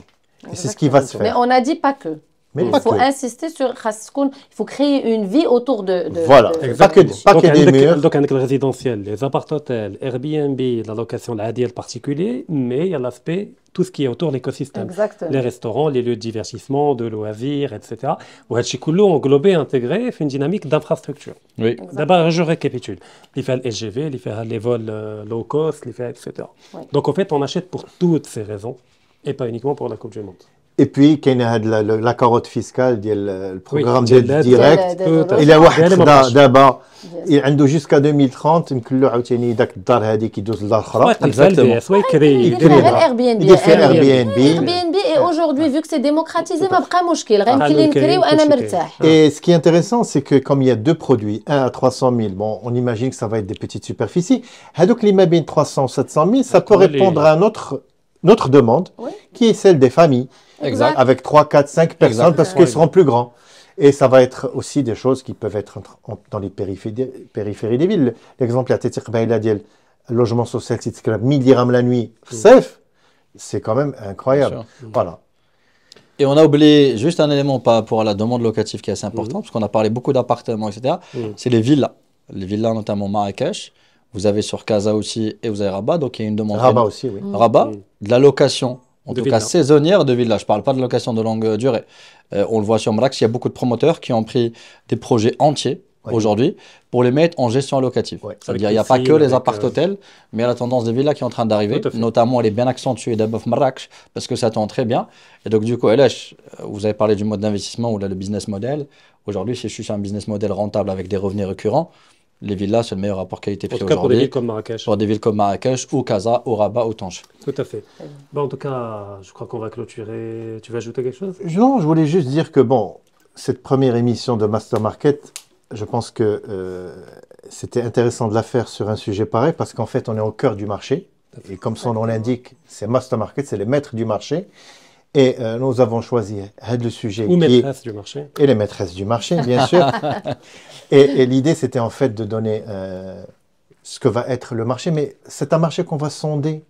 [SPEAKER 1] et c'est ce qui va se
[SPEAKER 2] Mais
[SPEAKER 1] faire
[SPEAKER 2] on a dit pas que. Il faut insister sur il faut créer une vie autour de. de
[SPEAKER 1] voilà,
[SPEAKER 2] de,
[SPEAKER 1] pas que, pas
[SPEAKER 4] donc,
[SPEAKER 1] que des murs.
[SPEAKER 4] Donc, avec le résidentiel, les appart-hôtels, Airbnb, la location, la le particulier, mais il y a l'aspect tout ce qui est autour de l'écosystème. Les restaurants, les lieux de divertissement, de loisirs, etc. Ou Hachikoulou englobé, intégré, fait une dynamique d'infrastructure.
[SPEAKER 3] Oui.
[SPEAKER 4] D'abord, je récapitule. Il fait le SGV, il fait les vols euh, low cost, il fait, etc. Donc, en fait, on achète pour toutes ces raisons et pas uniquement pour la Coupe du Monde
[SPEAKER 1] Et puis كاين هاد la, la, la carotte fiscale ديال البروغرام
[SPEAKER 4] ديال
[SPEAKER 1] ديال
[SPEAKER 4] الاد.
[SPEAKER 1] ديريكت
[SPEAKER 2] ديال- ديال-
[SPEAKER 1] الا واحد
[SPEAKER 4] ديال
[SPEAKER 1] خدا
[SPEAKER 4] المباشر.
[SPEAKER 1] دابا عنده جوسكا 2030 يمكن له عاوتاني داك الدار هذيك يدوز لدار
[SPEAKER 4] سواء
[SPEAKER 1] اخرى
[SPEAKER 4] يقلب فيها
[SPEAKER 3] Exactement.
[SPEAKER 4] البيع، سواء يكري
[SPEAKER 2] يدير فيها غير Airbnb.
[SPEAKER 1] يدير فيها
[SPEAKER 2] Airbnb.
[SPEAKER 1] Airbnb.
[SPEAKER 2] Airbnb et aujourd'hui vu que c'est démocratisé ما بقى مشكل غيمكن
[SPEAKER 4] هذا
[SPEAKER 2] لي
[SPEAKER 4] الكريم
[SPEAKER 2] نكري وانا
[SPEAKER 4] كلشي كاين.
[SPEAKER 2] مرتاح.
[SPEAKER 1] Et ce qui est intéressant, c'est que comme il y a deux produits, un à 300 000, bon, on imagine que ça va être des petites superficies. Hadouk l'immeuble 300 ou 700 000, ça peut
[SPEAKER 4] les-
[SPEAKER 1] répondre à notre, notre demande,
[SPEAKER 2] Oui.
[SPEAKER 1] qui est celle des familles,
[SPEAKER 3] Exact.
[SPEAKER 1] Avec 3, 4, 5 personnes parce qu'ils seront plus grands. Et ça va être aussi des choses qui peuvent être dans les périphéries, périphéries des villes. L'exemple, à Tetirbaïladiel, logement social, c'est 1000 dirhams la nuit, c'est quand même incroyable. Voilà.
[SPEAKER 3] Et on a oublié juste un élément par rapport à la demande locative qui est assez importante parce qu'on a parlé beaucoup d'appartements, etc. C'est les villas. Les villas, notamment Marrakech. Vous avez sur Casa aussi et vous avez Rabat, donc il y a une demande.
[SPEAKER 1] Rabat aussi, oui.
[SPEAKER 3] Rabat, de la location en
[SPEAKER 4] De
[SPEAKER 3] tout cas saisonnière de villas. Je ne parle pas de location de longue durée. Euh, on le voit sur Marrakech, il y a beaucoup de promoteurs qui ont pris des projets entiers aujourd'hui pour les mettre en gestion locative.
[SPEAKER 1] Ouais.
[SPEAKER 3] Ça veut
[SPEAKER 4] Avec
[SPEAKER 3] dire qu'il n'y a pas que les appart-hôtels, mais il y a la tendance des villas qui est en train d'arriver. Notamment, elle est bien accentuée d'abord Marrakech parce que ça tend très bien. Et donc, du coup, LH, euh, vous avez parlé du mode d'investissement ou là, le business model. Aujourd'hui, si je suis sur un business model rentable avec des revenus récurrents, les villas, c'est le meilleur rapport
[SPEAKER 4] En
[SPEAKER 3] qualité-prix
[SPEAKER 4] tout cas pour des
[SPEAKER 3] aujourd'hui.
[SPEAKER 4] villes comme Marrakech.
[SPEAKER 3] Pour des villes comme Marrakech ou Casa ou Rabat ou Tange.
[SPEAKER 4] Tout à fait. Bon, en tout cas, je crois qu'on va clôturer. Tu veux ajouter quelque chose?
[SPEAKER 1] Non, je voulais juste dire que, bon, cette première émission de Master Market, je pense que euh, c'était intéressant de la faire sur un sujet pareil parce qu'en fait, on est au cœur du marché. Et comme son nom l'indique, c'est Master Market, c'est les maîtres du marché. Et euh, nous avons choisi euh, le sujet
[SPEAKER 4] Ou maîtresse du marché.
[SPEAKER 1] et les maîtresses du marché, bien sûr. et et l'idée, c'était en fait de donner euh, ce que va être le marché, mais c'est un marché qu'on va sonder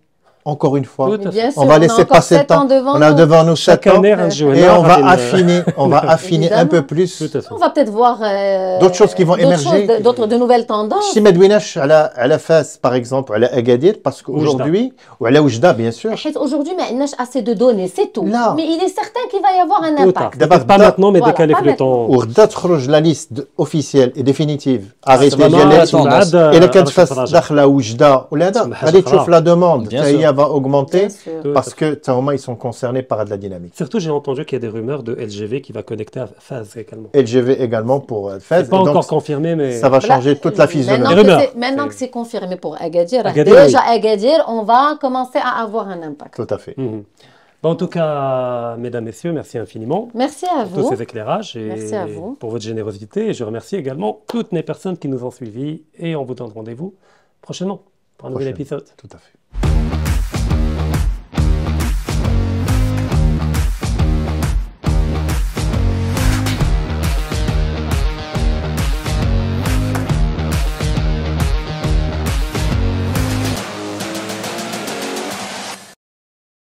[SPEAKER 1] encore une fois.
[SPEAKER 4] Tout
[SPEAKER 2] Mais
[SPEAKER 4] à
[SPEAKER 2] bien
[SPEAKER 4] fait.
[SPEAKER 2] sûr,
[SPEAKER 1] On va
[SPEAKER 2] a
[SPEAKER 1] laisser
[SPEAKER 2] encore
[SPEAKER 1] passer le
[SPEAKER 2] sept ans
[SPEAKER 1] temps.
[SPEAKER 2] devant
[SPEAKER 1] On a
[SPEAKER 2] nous.
[SPEAKER 1] devant nous
[SPEAKER 4] Chaque
[SPEAKER 1] sept ans.
[SPEAKER 4] année, un jour,
[SPEAKER 1] Et
[SPEAKER 4] là,
[SPEAKER 1] on va
[SPEAKER 4] une-
[SPEAKER 1] affiner, on va affiner un peu
[SPEAKER 2] Évidemment.
[SPEAKER 1] plus.
[SPEAKER 4] Tout à fait.
[SPEAKER 2] On va peut-être voir euh,
[SPEAKER 1] D'autres choses qui vont
[SPEAKER 2] d'autres
[SPEAKER 1] émerger.
[SPEAKER 2] choses, D'autres, de nouvelles tendances.
[SPEAKER 1] Si Medouinache à la, à la face, par exemple, à la Agadir, parce qu'aujourd'hui, ou à la Oujda, bien sûr,
[SPEAKER 2] حيت Aujourd'hui, ما عندناش assez de données, c'est tout.
[SPEAKER 1] Là.
[SPEAKER 2] Mais il est certain qu'il va y avoir un
[SPEAKER 4] Tout à
[SPEAKER 2] impact.
[SPEAKER 4] fait.
[SPEAKER 1] D'abord,
[SPEAKER 4] Pas
[SPEAKER 1] da-
[SPEAKER 4] maintenant, mais
[SPEAKER 2] Voilà,
[SPEAKER 4] décalé
[SPEAKER 2] pas
[SPEAKER 4] avec le temps.
[SPEAKER 1] وغدا تخرج la liste officielle et définitive
[SPEAKER 4] Ah,
[SPEAKER 1] arrêtée
[SPEAKER 3] vraiment
[SPEAKER 1] ديال
[SPEAKER 3] la
[SPEAKER 1] التي-
[SPEAKER 3] tendance.
[SPEAKER 1] الا كانت فاس داخله وجده ولا هذا
[SPEAKER 4] سمح
[SPEAKER 1] غادي
[SPEAKER 4] أخرى.
[SPEAKER 1] تشوف لا دوموند
[SPEAKER 3] Bien
[SPEAKER 1] حتى va augmenter parce que Taoma, ils sont concernés par de la dynamique.
[SPEAKER 4] Surtout, j'ai entendu qu'il y a des rumeurs de LGV qui va connecter à Faz également.
[SPEAKER 1] LGV également pour euh,
[SPEAKER 4] Faz. Pas encore confirmé, mais.
[SPEAKER 1] Ça va changer toute la physionomie.
[SPEAKER 4] Maintenant
[SPEAKER 2] que, maintenant que c'est confirmé pour Agadir, déjà. Agadir, on va commencer à avoir un impact.
[SPEAKER 1] Tout à fait.
[SPEAKER 4] Mhm. En tout cas, mesdames, messieurs, merci infiniment.
[SPEAKER 2] Merci à
[SPEAKER 4] pour
[SPEAKER 2] vous.
[SPEAKER 4] Pour tous ces éclairages et
[SPEAKER 2] merci à vous.
[SPEAKER 4] pour votre générosité. Et je remercie également toutes les personnes qui nous ont suivis et on vous donne rendez-vous prochainement pour un nouvel épisode.
[SPEAKER 1] Tout à fait.